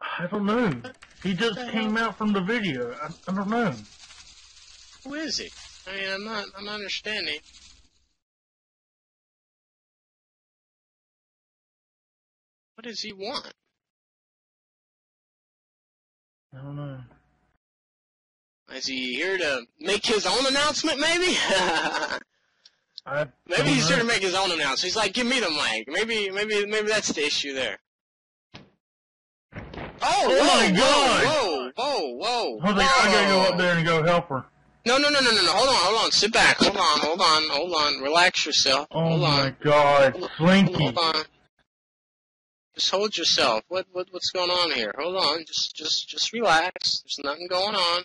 I don't know. He just came out from the video. I, I don't know. Who is he? I mean, I'm not. I'm not understanding. What does he want? I don't know. Is he here to make his own announcement? Maybe. I maybe he's here to make his own announcement. He's like, give me the mic. Maybe, maybe, maybe that's the issue there. Oh, Oh whoa, my God! Whoa, whoa, whoa, was like, I gotta go up there and go help her. No, no, no, no, no, no. Hold on, hold on. Sit back. Hold on, hold on, hold on. Relax yourself. Oh hold my on. god, Slinky. Hold on. Just hold yourself. What, what, what's going on here? Hold on. Just, just, just relax. There's nothing going on.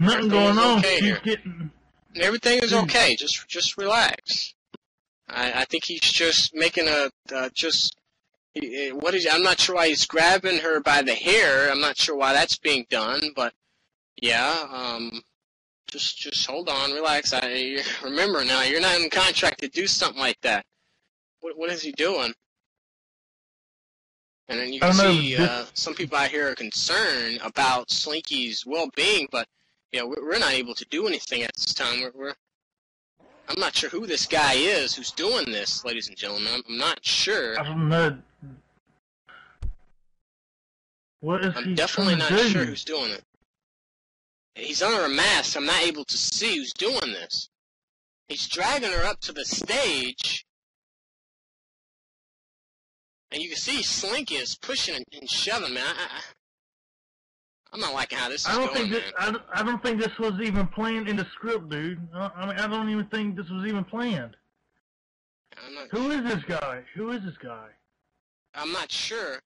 Nothing Everything going is on. okay She's here. getting. Everything is okay. Just, just relax. I, I think he's just making a, uh, just. he- What is? I'm not sure why he's grabbing her by the hair. I'm not sure why that's being done, but yeah. Um, just, just hold on, relax. I remember now. You're not in contract to do something like that. What, what is he doing? And then you can see uh, some people out here are concerned about Slinky's well-being, but you know we're, not able to do anything at this time. We're, we're I'm not sure who this guy is who's doing this, ladies and gentlemen. I'm, I'm not sure. I don't know. What is I'm he definitely not do? sure who's doing it. He's under a mask. I'm not able to see who's doing this. He's dragging her up to the stage. And you can see Slinky is pushing and, shoving, man. I, I, I'm not liking how this is I don't going, think this. I, don't- I don't think this was even planned in the script, dude. I, I mean, I don't even think this was even planned. I'm not, Who is this guy? Who is this guy? I'm not sure.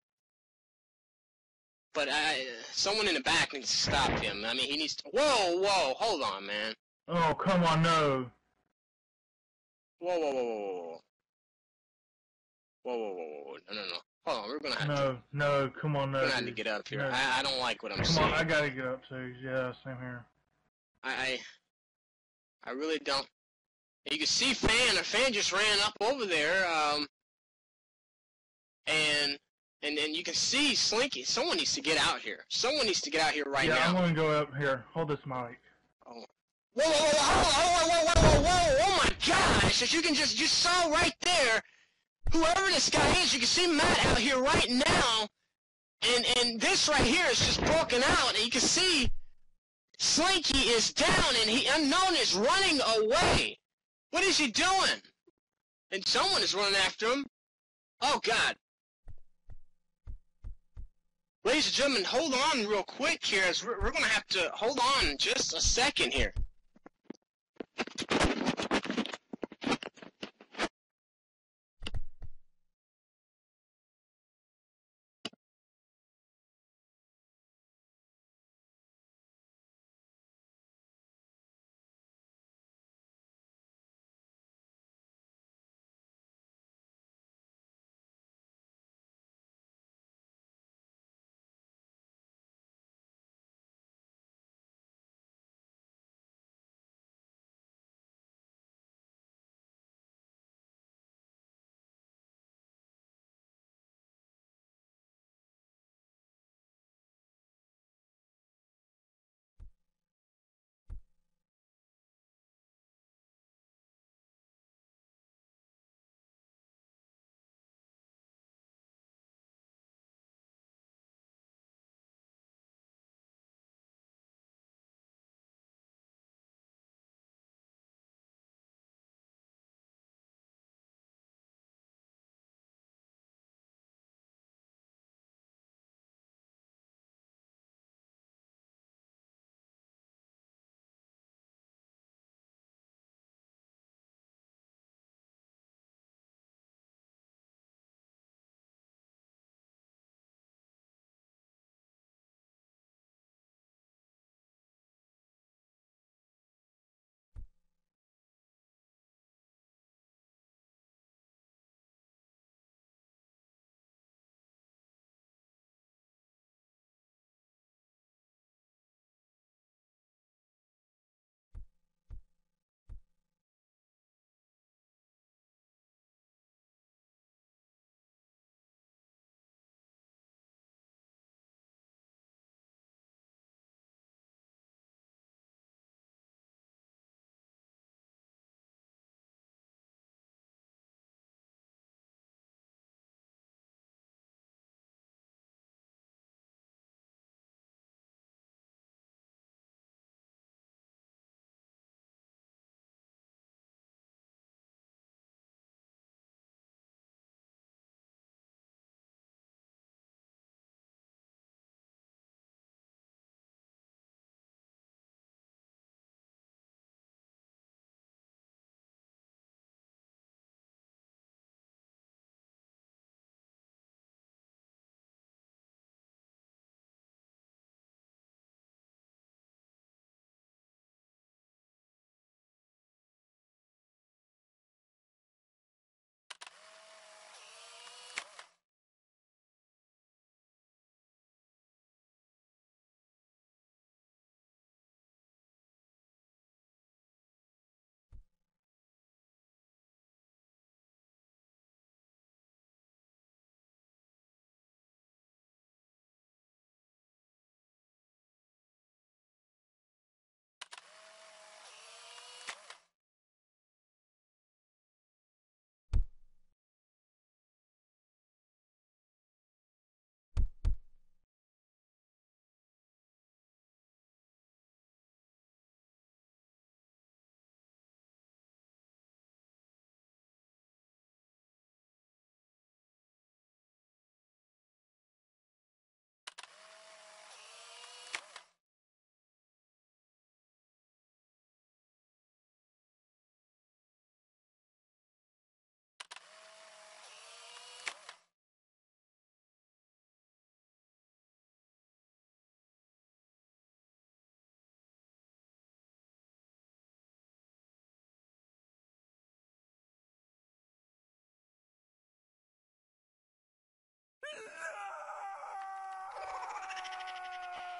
But I, someone in the back needs to stop him. I mean, he needs to. Whoa, whoa, hold on, man. Oh, come on, no. Whoa, whoa, whoa, whoa, whoa. Whoa, whoa, whoa, whoa. No, no, no. Hold on, we're gonna have to. No, no, come on, no. We're gonna have to get up here. No. I, I don't like what I'm Come seeing. on, I gotta get up too. Yeah, same here. I, I, I really don't. You can see Fan. A Fan just ran up over there, um, and and and you can see Slinky. Someone needs to get out here. Someone needs to get out here right yeah, now. Yeah, I'm gonna go up here. Hold this mic. Whoa, whoa, whoa, whoa, whoa, whoa, whoa, whoa, whoa, oh my gosh! As you can just, you saw right there, whoever this guy is, you can see Matt out here right now, and, and this right here is just broken out, and you can see Slinky is down, and he, Unknown is running away. What is he doing? And someone is running after him. Oh God. Ladies and gentlemen, hold on real quick here, as we're, we're going to have to hold on just a second here. Oh!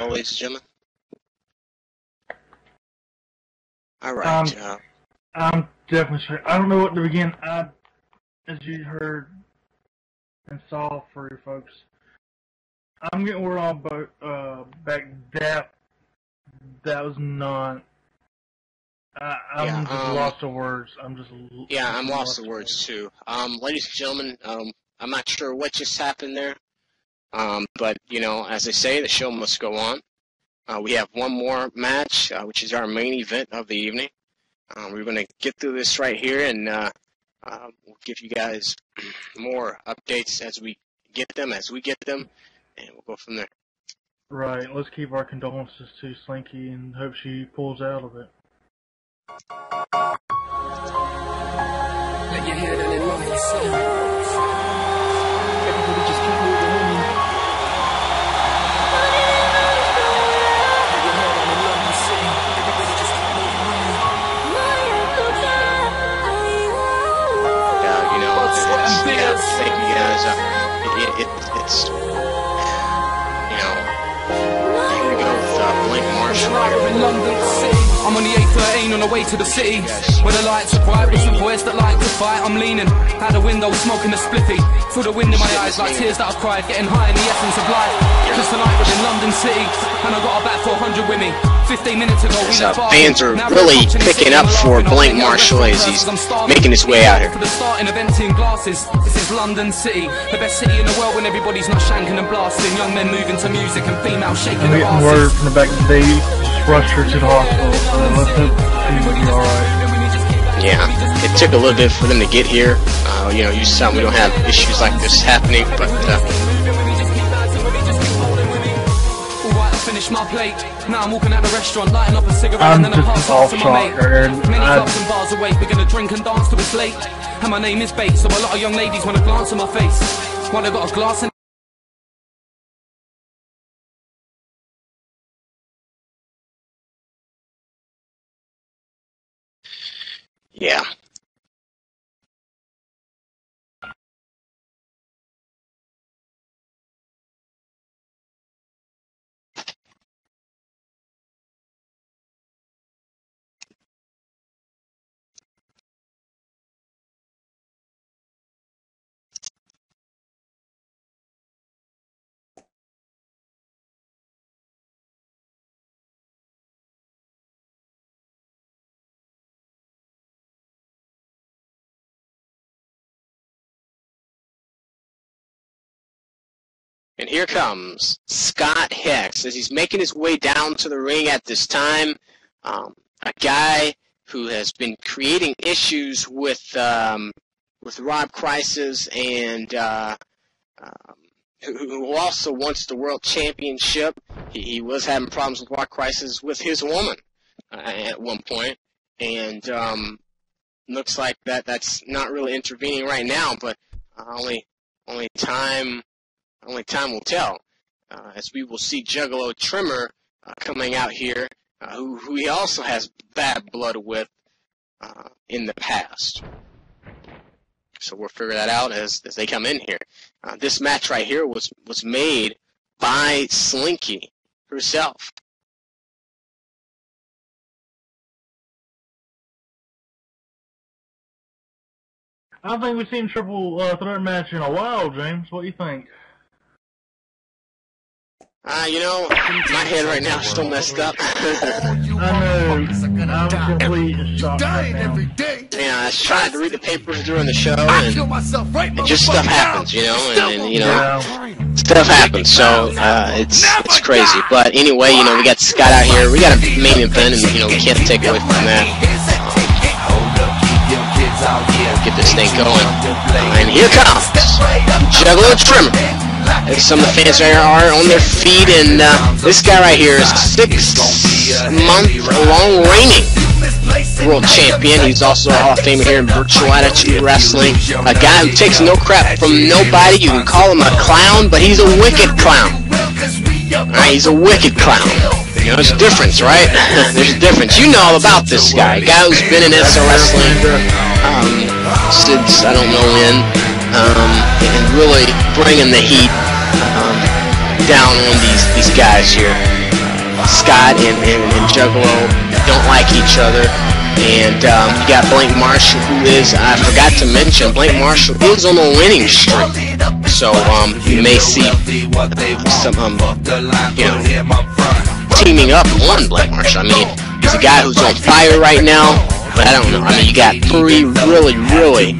Ladies and gentlemen. All Um, uh, I'm definitely sure. I don't know what to begin. I, as you heard and saw for your folks, I'm getting word on about uh, back that that was not. I, I'm Yeah, just um, lost of words. I'm just. Yeah, I'm lost of words too. Um, ladies and gentlemen, um, I'm not sure what just happened there, um, but you know, as they say, the show must go on. Uh, we have one more match, uh, which is our main event of the evening. Um, we're going to get through this right here, and uh, uh, we'll give you guys more updates as we get them, as we get them, and we'll go from there. Right. Let's keep our condolences to Slinky and hope she pulls out of it. Let your head and love it sound. Everybody just keep moving, homie. Thank you guys. Uh, it, it, it's, you know, here we go with uh, Blake Marshall here. In London I'm on the A13 on the way to the city. Where the lights are bright with some boys that like to fight. I'm leaning out the window, smoking a spliffy. Feel the wind in my eyes like tears that I've cried. Getting high in the essence of life. Cause tonight we're in London City. And I got about 400 with me. 15 minutes ago, we So fans are Now really picking up for. Blank Marshall as he's making his way out here. For the starting of emptying glasses. This is London City. The best city in the world when everybody's not shanking and blasting. Young men moving to music and females shaking I'm getting word from the back that they just rushed her to the hospital, so let's hope she'll alright. Yeah, it took a little bit for them to get here. Uh, you know, usually time we don't have issues like this happening, but uh, Alright, I finished my plate. Now I'm walking out the restaurant, lighting up a cigarette, I'm and then I just pass off to my mate. Many I- clubs and bars away, we're gonna drink and dance till it's late. And my name is Bates, so a lot of young ladies wanna glance at my face. While they got a glass in And here comes Scott Hex as he's making his way down to the ring at this time. Um, a guy who has been creating issues with um, with Rob Crisis and uh, um, who, who also wants the world championship. He, he was having problems with Rob Crisis with his woman uh, at one point, and um, looks like that that's not really intervening right now. But uh, only only time only time will tell, uh, as we will see Juggalo Trimmer uh, coming out here, uh, who, who he also has bad blood with uh, in the past. So we'll figure that out as, as they come in here. Uh, this match right here was, was made by Slinky herself. I don't think we've seen triple uh, threat match in a while, James. What do you think? Uh, you know, my head right now is still messed up. I know. I'm complete in right now. Yeah, I was trying to read the papers during the show, and it just stuff happens, you know, and, and you know, stuff happens. So uh, it's it's crazy. But anyway, you know, we got Scott out here. We got a main event, and you know, we can't take away from that. Get this thing going. And here comes Juggalo Trimmer. Some of the fans right here are on their feet, and uh, this guy right here is six month long reigning world champion. He's also a Hall of Famer here in Virtual Attitude Wrestling. A guy who takes no crap from nobody. You can call him a clown, but he's a wicked clown. Alright, he's a wicked clown. You know, there's a difference, right? there's a difference. You know all about this guy. A guy who's been in SO Wrestling um, since I don't know when. Um, and really bringing the heat. Um, down on these these guys here. Scott and, and, and Juggalo don't like each other. And um, you got Blank Marshall, who is, I forgot to mention, Blank Marshall is on a winning streak. So um, you may see some, um, you know, teaming up on Blank Marshall. I mean, he's a guy who's on fire right now, but I don't know. I mean, you got three really, really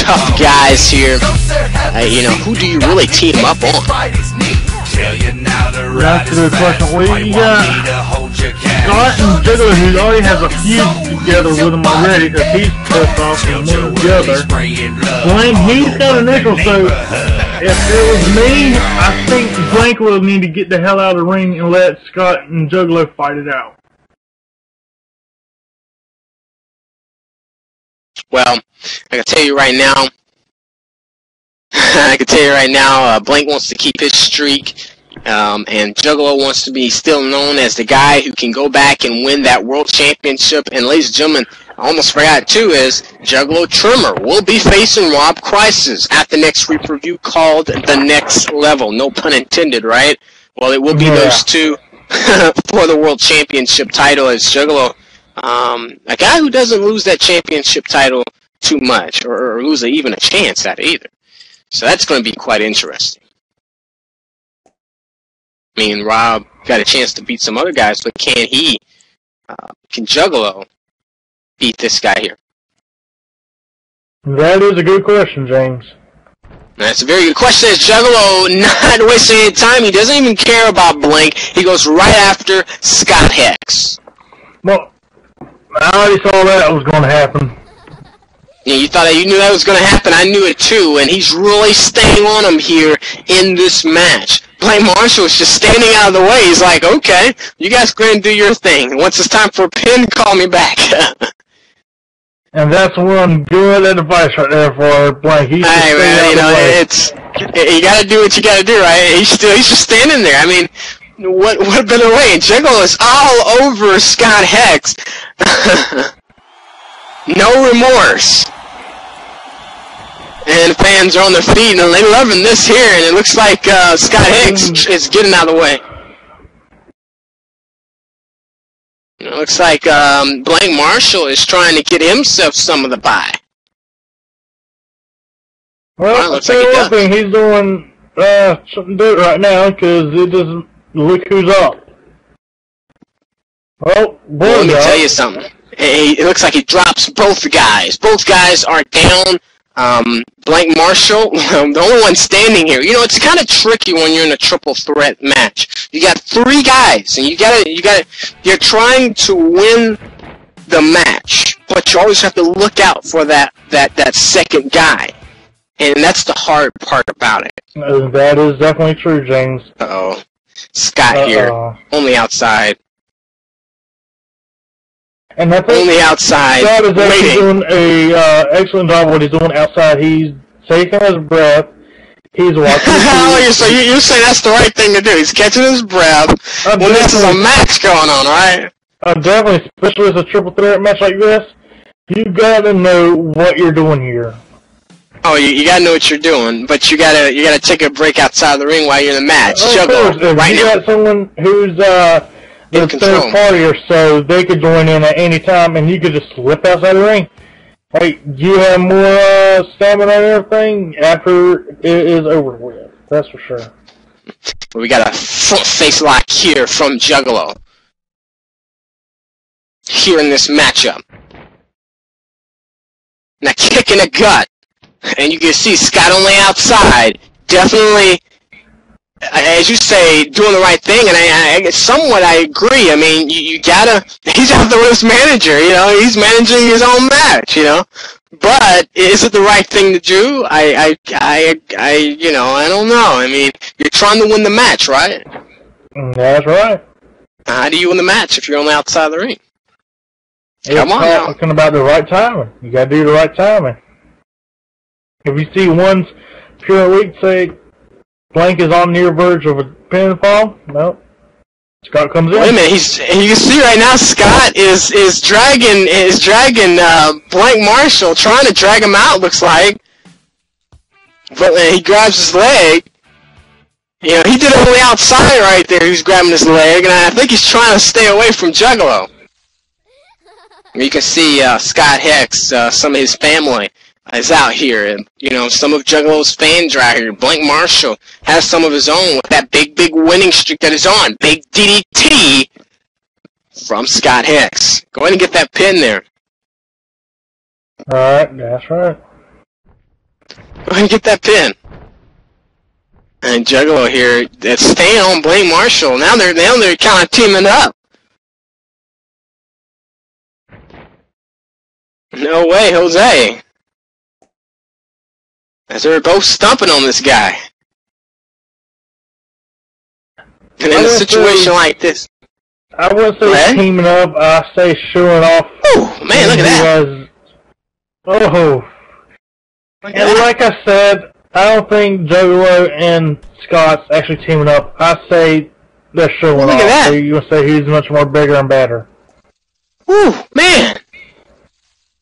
tough guys here. Uh, you know, who do you really team up on? That's a good question. Well, you got Scott and Juggalo, who already has a feud together with him already, because he's pissed off from one of the other. Blank, he's got a nickel, so if it was me, I think Blank would need to get the hell out of the ring and let Scott and Juggalo fight it out. Well, I can tell you right now. I can tell you right now, uh, Blank wants to keep his streak, um, and Juggalo wants to be still known as the guy who can go back and win that world championship. And ladies and gentlemen, I almost forgot too is Juggalo Trimmer will be facing Rob Crisis at the next review called The Next Level. No pun intended, right? Well, it will be Yeah. those two for the world championship title as Juggalo. Um, a guy who doesn't lose that championship title too much, or, or lose a, even a chance at it either. So that's going to be quite interesting. I mean, Rob got a chance to beat some other guys, but can he, uh, can Juggalo beat this guy here? That is a good question, James. That's a very good question. As Juggalo not wasting any time, he doesn't even care about Blank. He goes right after Scott Hex. Well, I already saw that was going to happen. Yeah, you thought you knew that was going to happen. I knew it too, and he's really staying on him here in this match. Blank Marshall is just standing out of the way. He's like, "Okay, you guys go ahead and do your thing. Once it's time for a pin, call me back." And that's one good advice right there for Blank. He's Hey man, you know it's you got to do what you got to do, right? He's still he's just standing there. I mean, what what better way? Juggalo is all over Scott Hex. no remorse. And fans are on their feet and they're loving this here. And it looks like uh, Scott Hex is getting out of the way. It looks like um, Blank Marshall is trying to get himself some of the pie. Well, I looks like he thing, he's doing uh, something to it right now because it doesn't look who's up. Oh, boy, Well, let me tell you something. It, it looks like he drops both guys. Both guys are down. Um, Blank Marshall, the only one standing here. You know, it's kind of tricky when you're in a triple threat match. You got three guys, and you gotta, you gotta, you're trying to win the match, but you always have to look out for that, that, that second guy. And that's the hard part about it. Uh, That is definitely true, James. Uh-oh. Scott here, Uh-oh. on the outside. And that's On the outside, Scott is actually waiting. doing a uh, excellent job of what he's doing outside. He's taking his breath. He's watching. oh, so you, you're saying that's the right thing to do. He's catching his breath Uh, when this is a match going on, right? Uh, definitely, especially as a triple threat match like this, you gotta know what you're doing here. Oh, you, you gotta know what you're doing, but you gotta you gotta take a break outside of the ring while you're in the match. Of Juggle course, right you now. got someone who's uh, the third party or so, they could join in at any time, and you could just slip outside the ring. Hey, you have more uh, stamina and everything after it is over with. That's for sure. We got a front face lock here from Juggalo. Here in this matchup. Now kick in the gut. And you can see Scott on the outside. Definitely, as you say, doing the right thing. And I, I somewhat I agree. I mean, you, you gotta, he's out with his manager, you know, he's managing his own match, you know. But is it the right thing to do? I, I, I, I, you know, I don't know. I mean, you're trying to win the match, right? Mm, That's right. How do you win the match if you're on the outside of the ring? It's Come on now. talking about the right timing. You gotta do the right timing. If you see one's pure weak, say blank is on near verge of a pinfall, no. Scott comes in. Wait a minute, he's you can see right now Scott is is dragging is dragging uh, Blank Marshall, trying to drag him out. Looks like, but uh, he grabs his leg. You know, he did it on the outside right there. He was grabbing his leg, and I think he's trying to stay away from Juggalo. You can see uh, Scott Hex, uh, some of his family is out here, and you know some of Juggalo's fans are out here. Blank Marshall has some of his own with that big, big winning streak that is on. Big DDT from Scott Hex. Go ahead and get that pin there. Alright, that's right. Go ahead and get that pin. And Juggalo here, that's staying on Blank Marshall. Now they're now they're kind of teaming up. No way, Jose. As they're both stumping on this guy. And in a situation like this, I wouldn't say What? teaming up, I say showing off. Oh, man, look at that. Oh. that. Oh. And like I said, I don't think Juggalo and Scott's actually teaming up. I say they're showing Look at that. So you would say he's much more bigger and better. Whew, man.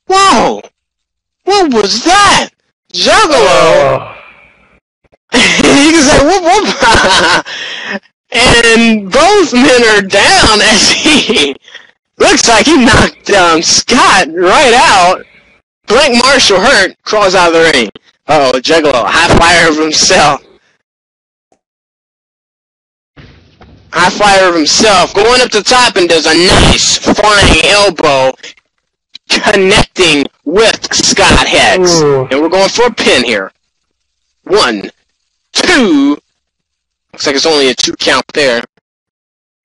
Whoa. What was that? Juggalo. you can say whoop whoop. and both men are down as he looks like he knocked um, Scott right out. Blank Marshall hurt, crawls out of the ring. Oh, Juggalo, high flyer of himself. High flyer of himself, going up the top and does a nice flying elbow connecting with Scott Hex. Ooh. And we're going for a pin here. One, two. Looks like it's only a two count there.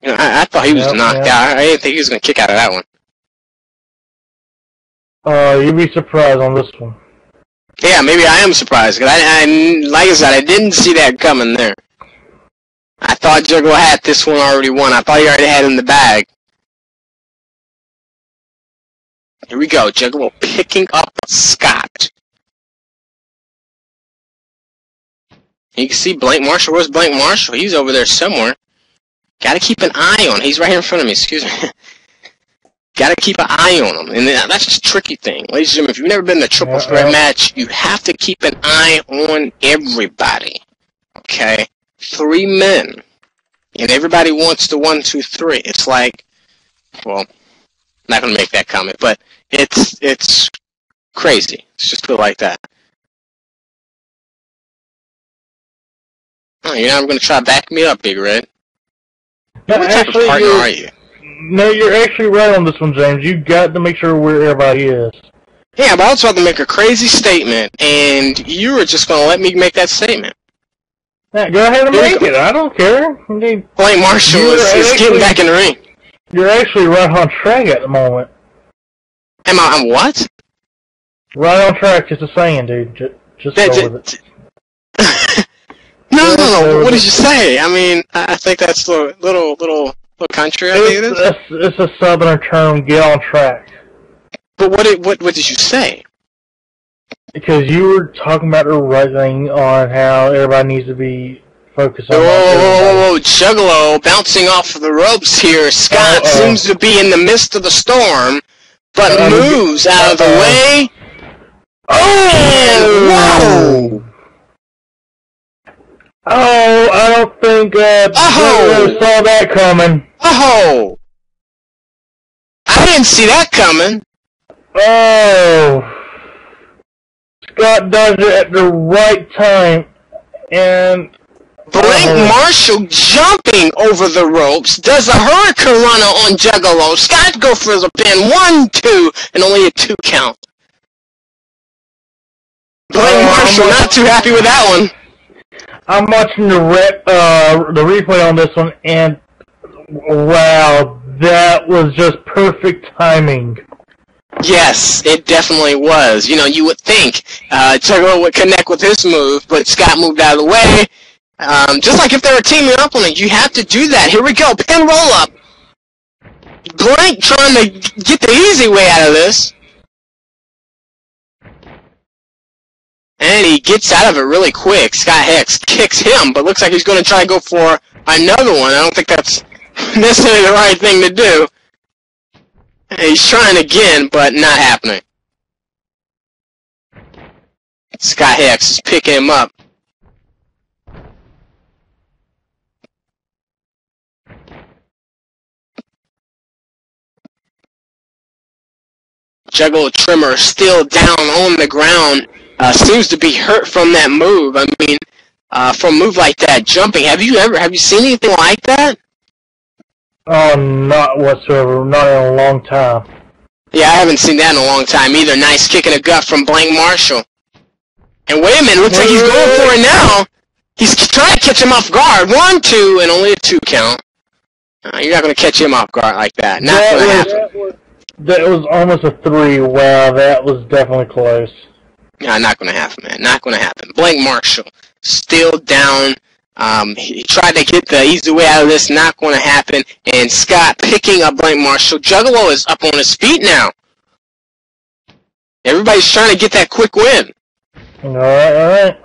You know, I, I thought he was Yep, knocked yep. out. I didn't think he was going to kick out of that one. Uh, you'd be surprised on this one. Yeah, maybe I am surprised. 'cause I, I, like I said, I didn't see that coming there. I thought Juggalo had this one already won. I thought he already had it in the bag. Here we go. Juggalo picking up Scott. You can see Blank Marshall. Where's Blank Marshall? He's over there somewhere. Gotta keep an eye on. Him. He's right here in front of me. Excuse me. Gotta keep an eye on him. And that's just a tricky thing. Ladies and gentlemen, if you've never been in a triple threat match, you have to keep an eye on everybody. Okay? Three men. And everybody wants the one, two, three. It's like, well, not gonna make that comment, but it's it's crazy. It's just like that. Oh, you're not gonna try to back me up, Big Red. No, what type of partner you're- you? No, you're actually right on this one, James. You got to make sure where everybody is. Yeah, but I was about to make a crazy statement, and you were just gonna let me make that statement. Yeah, go ahead and Here make it. I don't care. I mean, Blake Marshall is, is getting back in the ring. You're actually right on track at the moment. Am I? I'm what? Right on track, just a saying, dude. Just, just That- go with it. No, no, no. What did you say? I mean, I think that's a little, little, little, little country. I think It's, it's, it's a southern term, get on track. But what did, what, what did you say? Because you were talking about the right thing on how everybody needs to be Whoa, on. whoa, everybody. whoa, whoa, Juggalo bouncing off the ropes here. Scott Uh-oh. seems to be in the midst of the storm, but Uh, moves out of the uh-oh. way. Oh! Whoa! Oh, I don't think uh, Oh! Saw that coming. Oh! I didn't see that coming. Oh, Scott does it at the right time, and Blank Oh. Marshall jumping over the ropes does a hurricanrana on Juggalo. Scott go for the pin. One, two, and only a two count. Blake Oh, Marshall not too happy with that one. I'm watching the rep, uh, the replay on this one, and wow, that was just perfect timing. Yes, it definitely was. You know, you would think uh, Juggalo would connect with his move, but Scott moved out of the way. Um, just like if they're were teaming up on it, you have to do that. Here we go, pin roll up. Blank trying to get the easy way out of this. And he gets out of it really quick. Scott Hex kicks him, but looks like he's going to try to go for another one. I don't think that's necessarily the right thing to do. And He's trying again, but not happening. Scott Hex is picking him up. Juggalo Trimmer still down on the ground. Uh, seems to be hurt from that move. I mean, uh, from a move like that, jumping. Have you ever have you seen anything like that? Oh, not whatsoever. Not in a long time. Yeah, I haven't seen that in a long time either. Nice kick in the gut from Blank Marshall. And wait a minute, looks like he's going for it now. He's trying to catch him off guard. One, two, and only a two count. Uh, you're not going to catch him off guard like that. Not that going to was, happen. That was almost a three. Wow, that was definitely close. Yeah, not going to happen, man. Not going to happen. Blank Marshall still down. Um, he tried to get the easy way out of this. Not going to happen. And Scott picking up Blank Marshall. Juggalo is up on his feet now. Everybody's trying to get that quick win. All right, all right.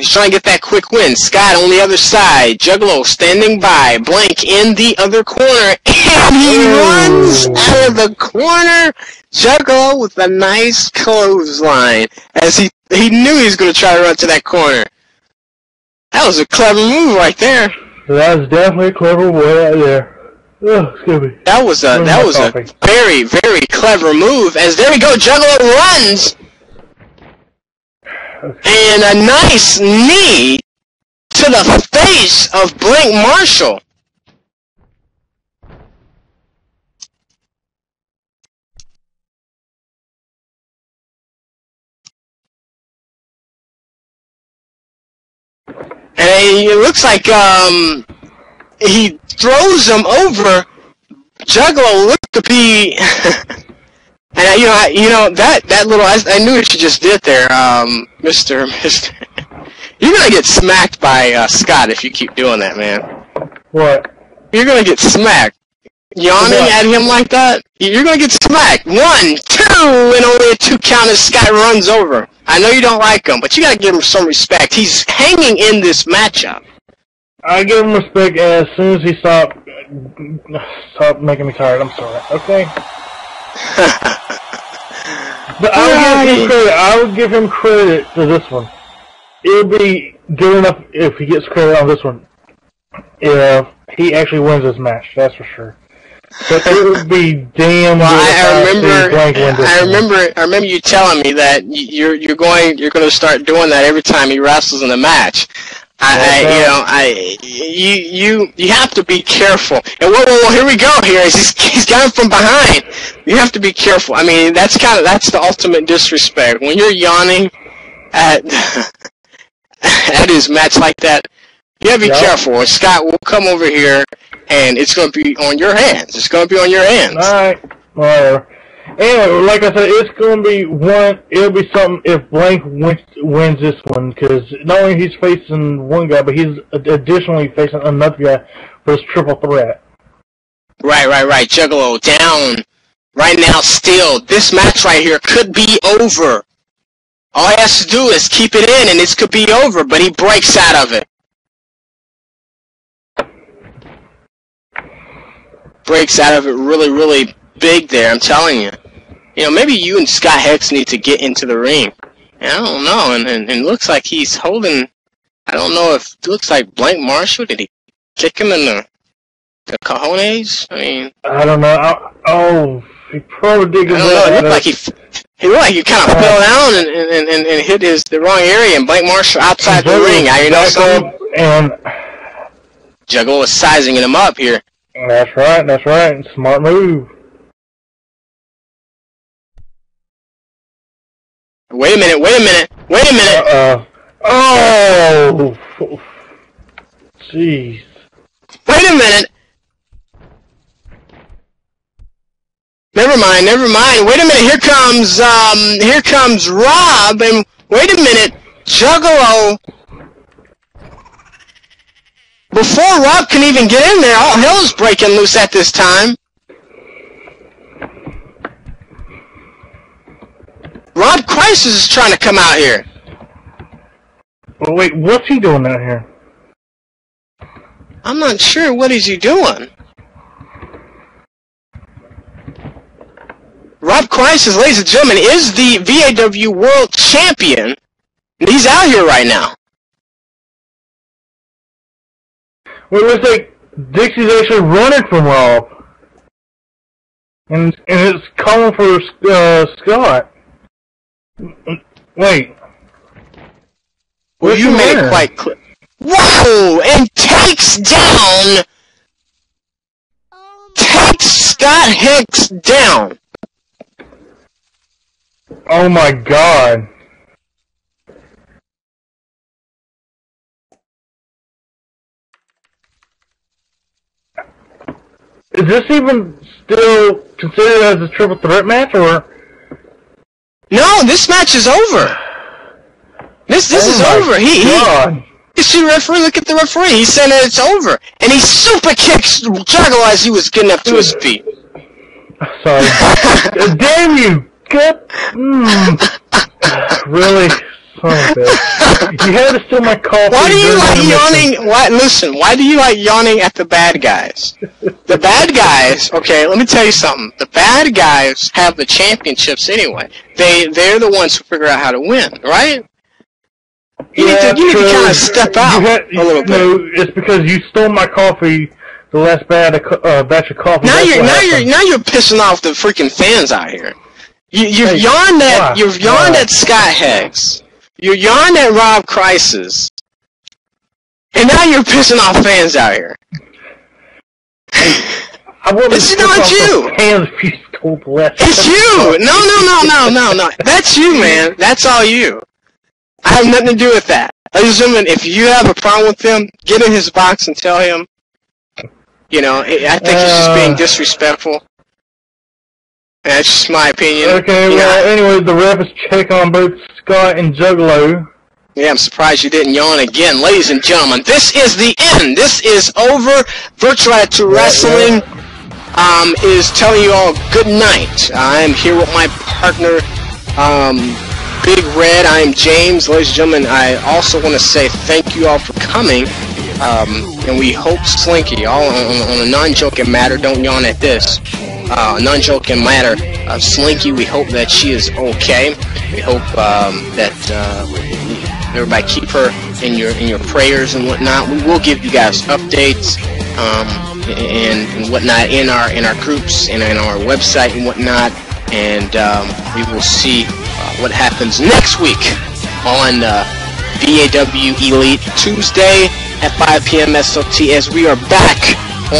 He's trying to get that quick win. Scott on the other side. Juggalo standing by. Blank in the other corner. And he runs out of the corner. Juggalo with a nice clothesline. As he, he knew he was going to try to run to that corner. That was a clever move right there. That was definitely a clever way out there. Oh, excuse me. That was a that was a very very clever move. As there we go, Juggalo runs, and a nice knee to the face of Blink Marshall. And it looks like um, he throws him over. Juggalo looked to be, and you know, I, you know that that little. I, I knew what you just did there, um, Mister Mister. You're gonna get smacked by uh, Scott if you keep doing that, man. What? You're gonna get smacked. Yawning What? at him like that, you're gonna get smacked. One, two, and only a two count as Scott runs over. I know you don't like him, but you gotta give him some respect. He's hanging in this matchup. I give him respect as soon as he stopped stop making me tired. I'm sorry. Okay. but I would give him credit. I would give him credit for this one. It would be good enough if he gets credit on this one. If he actually wins this match, that's for sure. But it would be damn Well, I, I if see remember, Blank win this I one. remember, I remember you telling me that you're you're going, you're going to start doing that every time he wrestles in a match. I, I you know, I you you you have to be careful. And whoa, whoa, whoa, here we go. Here he's he's got him from behind. You have to be careful. I mean, that's kind of that's the ultimate disrespect when you're yawning at at his match like that. You gotta be Yeah. careful. Scott will come over here, and it's going to be on your hands. It's going to be on your hands. Alright, whatever. Anyway, like I said, it's going to be one, it'll be something if Blank wins, wins this one, because not only he's facing one guy, but he's additionally facing another guy for his triple threat. Right, right, right. Juggalo down right now still. This match right here could be over. All he has to do is keep it in and this could be over, but he breaks out of it. Breaks out of it really, really big there, I'm telling you. You know, maybe you and Scott Hex need to get into the ring. I don't know, and, and, and it looks like he's holding, I don't know if, it looks like Blank Marshall, did he kick him in the, the cojones? I mean, I don't know. I, oh, he probably did I don't know. It looked uh, like he, he looked like he kind of uh, fell down and, and, and, and hit his the wrong area, and Blank Marshall outside the ring. I you know something? And Juggalo was sizing him up here. that's right, that's right. Smart move. Wait a minute! Wait a minute! Wait a minute! Uh, oh, jeez. Wait a minute! Never mind. Never mind. Wait a minute. Here comes um. Here comes Rob, and wait a minute. Juggalo. Before Rob can even get in there, all hell's breaking loose at this time. Rob Crisis is trying to come out here. Well, wait, what's he doing out here? I'm not sure what is he doing. Rob Crisis, ladies and gentlemen, is the VAW World Champion. He's out here right now. Well, it looks like Dixie's actually running from Rob. and and it's calling for uh, Scott. Wait. Well, you made it quite clear. Whoa! And takes down. Takes Scott Hex down. Oh my god. Is this even still considered as a triple threat match, or No, this match is over. This this Oh is over. He God. he. You see, the referee. Look at the referee. He said that it's over, and he super kicks Juggalo as he was getting up to his feet. sorry? Damn you! Get mm. really? Son of a bitch. You had to steal my coffee. Why do you like yawning? Why listen? Why do you like yawning at the bad guys? The bad guys. Okay, let me tell you something. The bad guys have the championships anyway. They they're the ones who figure out how to win, right? You need to you need to kind of step out had, a little bit. No, it's because you stole my coffee. The last bad uh, batch of coffee. Now you're now happened. you're now you're pissing off the freaking fans out here. You you've Hey, yawned at why? you've yawned Why? at Scott Hex. You yawned at Rob Crisis. And now you're pissing off fans out here. I wouldn't It's piss not you. the Fans if you stole the last. It's you. No no no no no no. That's you, man. That's all you. I have nothing to do with that. Ladies and gentlemen, if you have a problem with him, get in his box and tell him. You know, I I think he's just being Uh. disrespectful. That's just my opinion. Okay, You know, well, anyway, the ref is check on both Scott and Juggalo. Yeah, I'm surprised you didn't yawn again. Ladies and gentlemen, this is the end. This is over. Virtual Attitude Wrestling um, is telling you all good night. I am here with my partner, um, Big Red. I am James. Ladies and gentlemen, I also want to say thank you all for coming. Um, and we hope Slinky, all on, on- a non-joking matter, don't yawn at this. Uh, non-joking matter, uh, Slinky, we hope that she is okay. We hope um, that uh, everybody keep her in your in your prayers and whatnot. We will give you guys updates um, and, and whatnot in our in our groups and in our website and whatnot. And um, we will see uh, what happens next week on uh, VAW Elite Tuesday at 5 p.m. SLT as we are back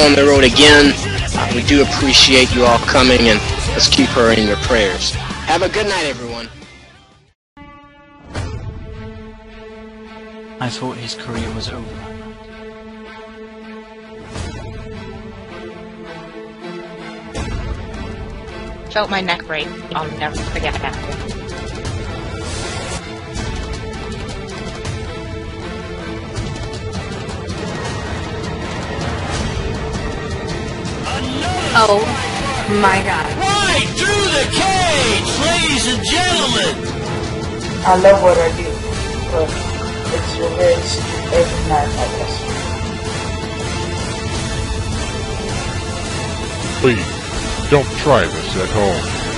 on the road again. Uh, we do appreciate you all coming and let's keep her in your prayers. Have a good night, everyone. I thought his career was over. Felt my neck break. I'll never forget that. Oh my god. Right through the cage, ladies and gentlemen. I love what I do, but it's a risk every night, I guess. Please, don't try this at home.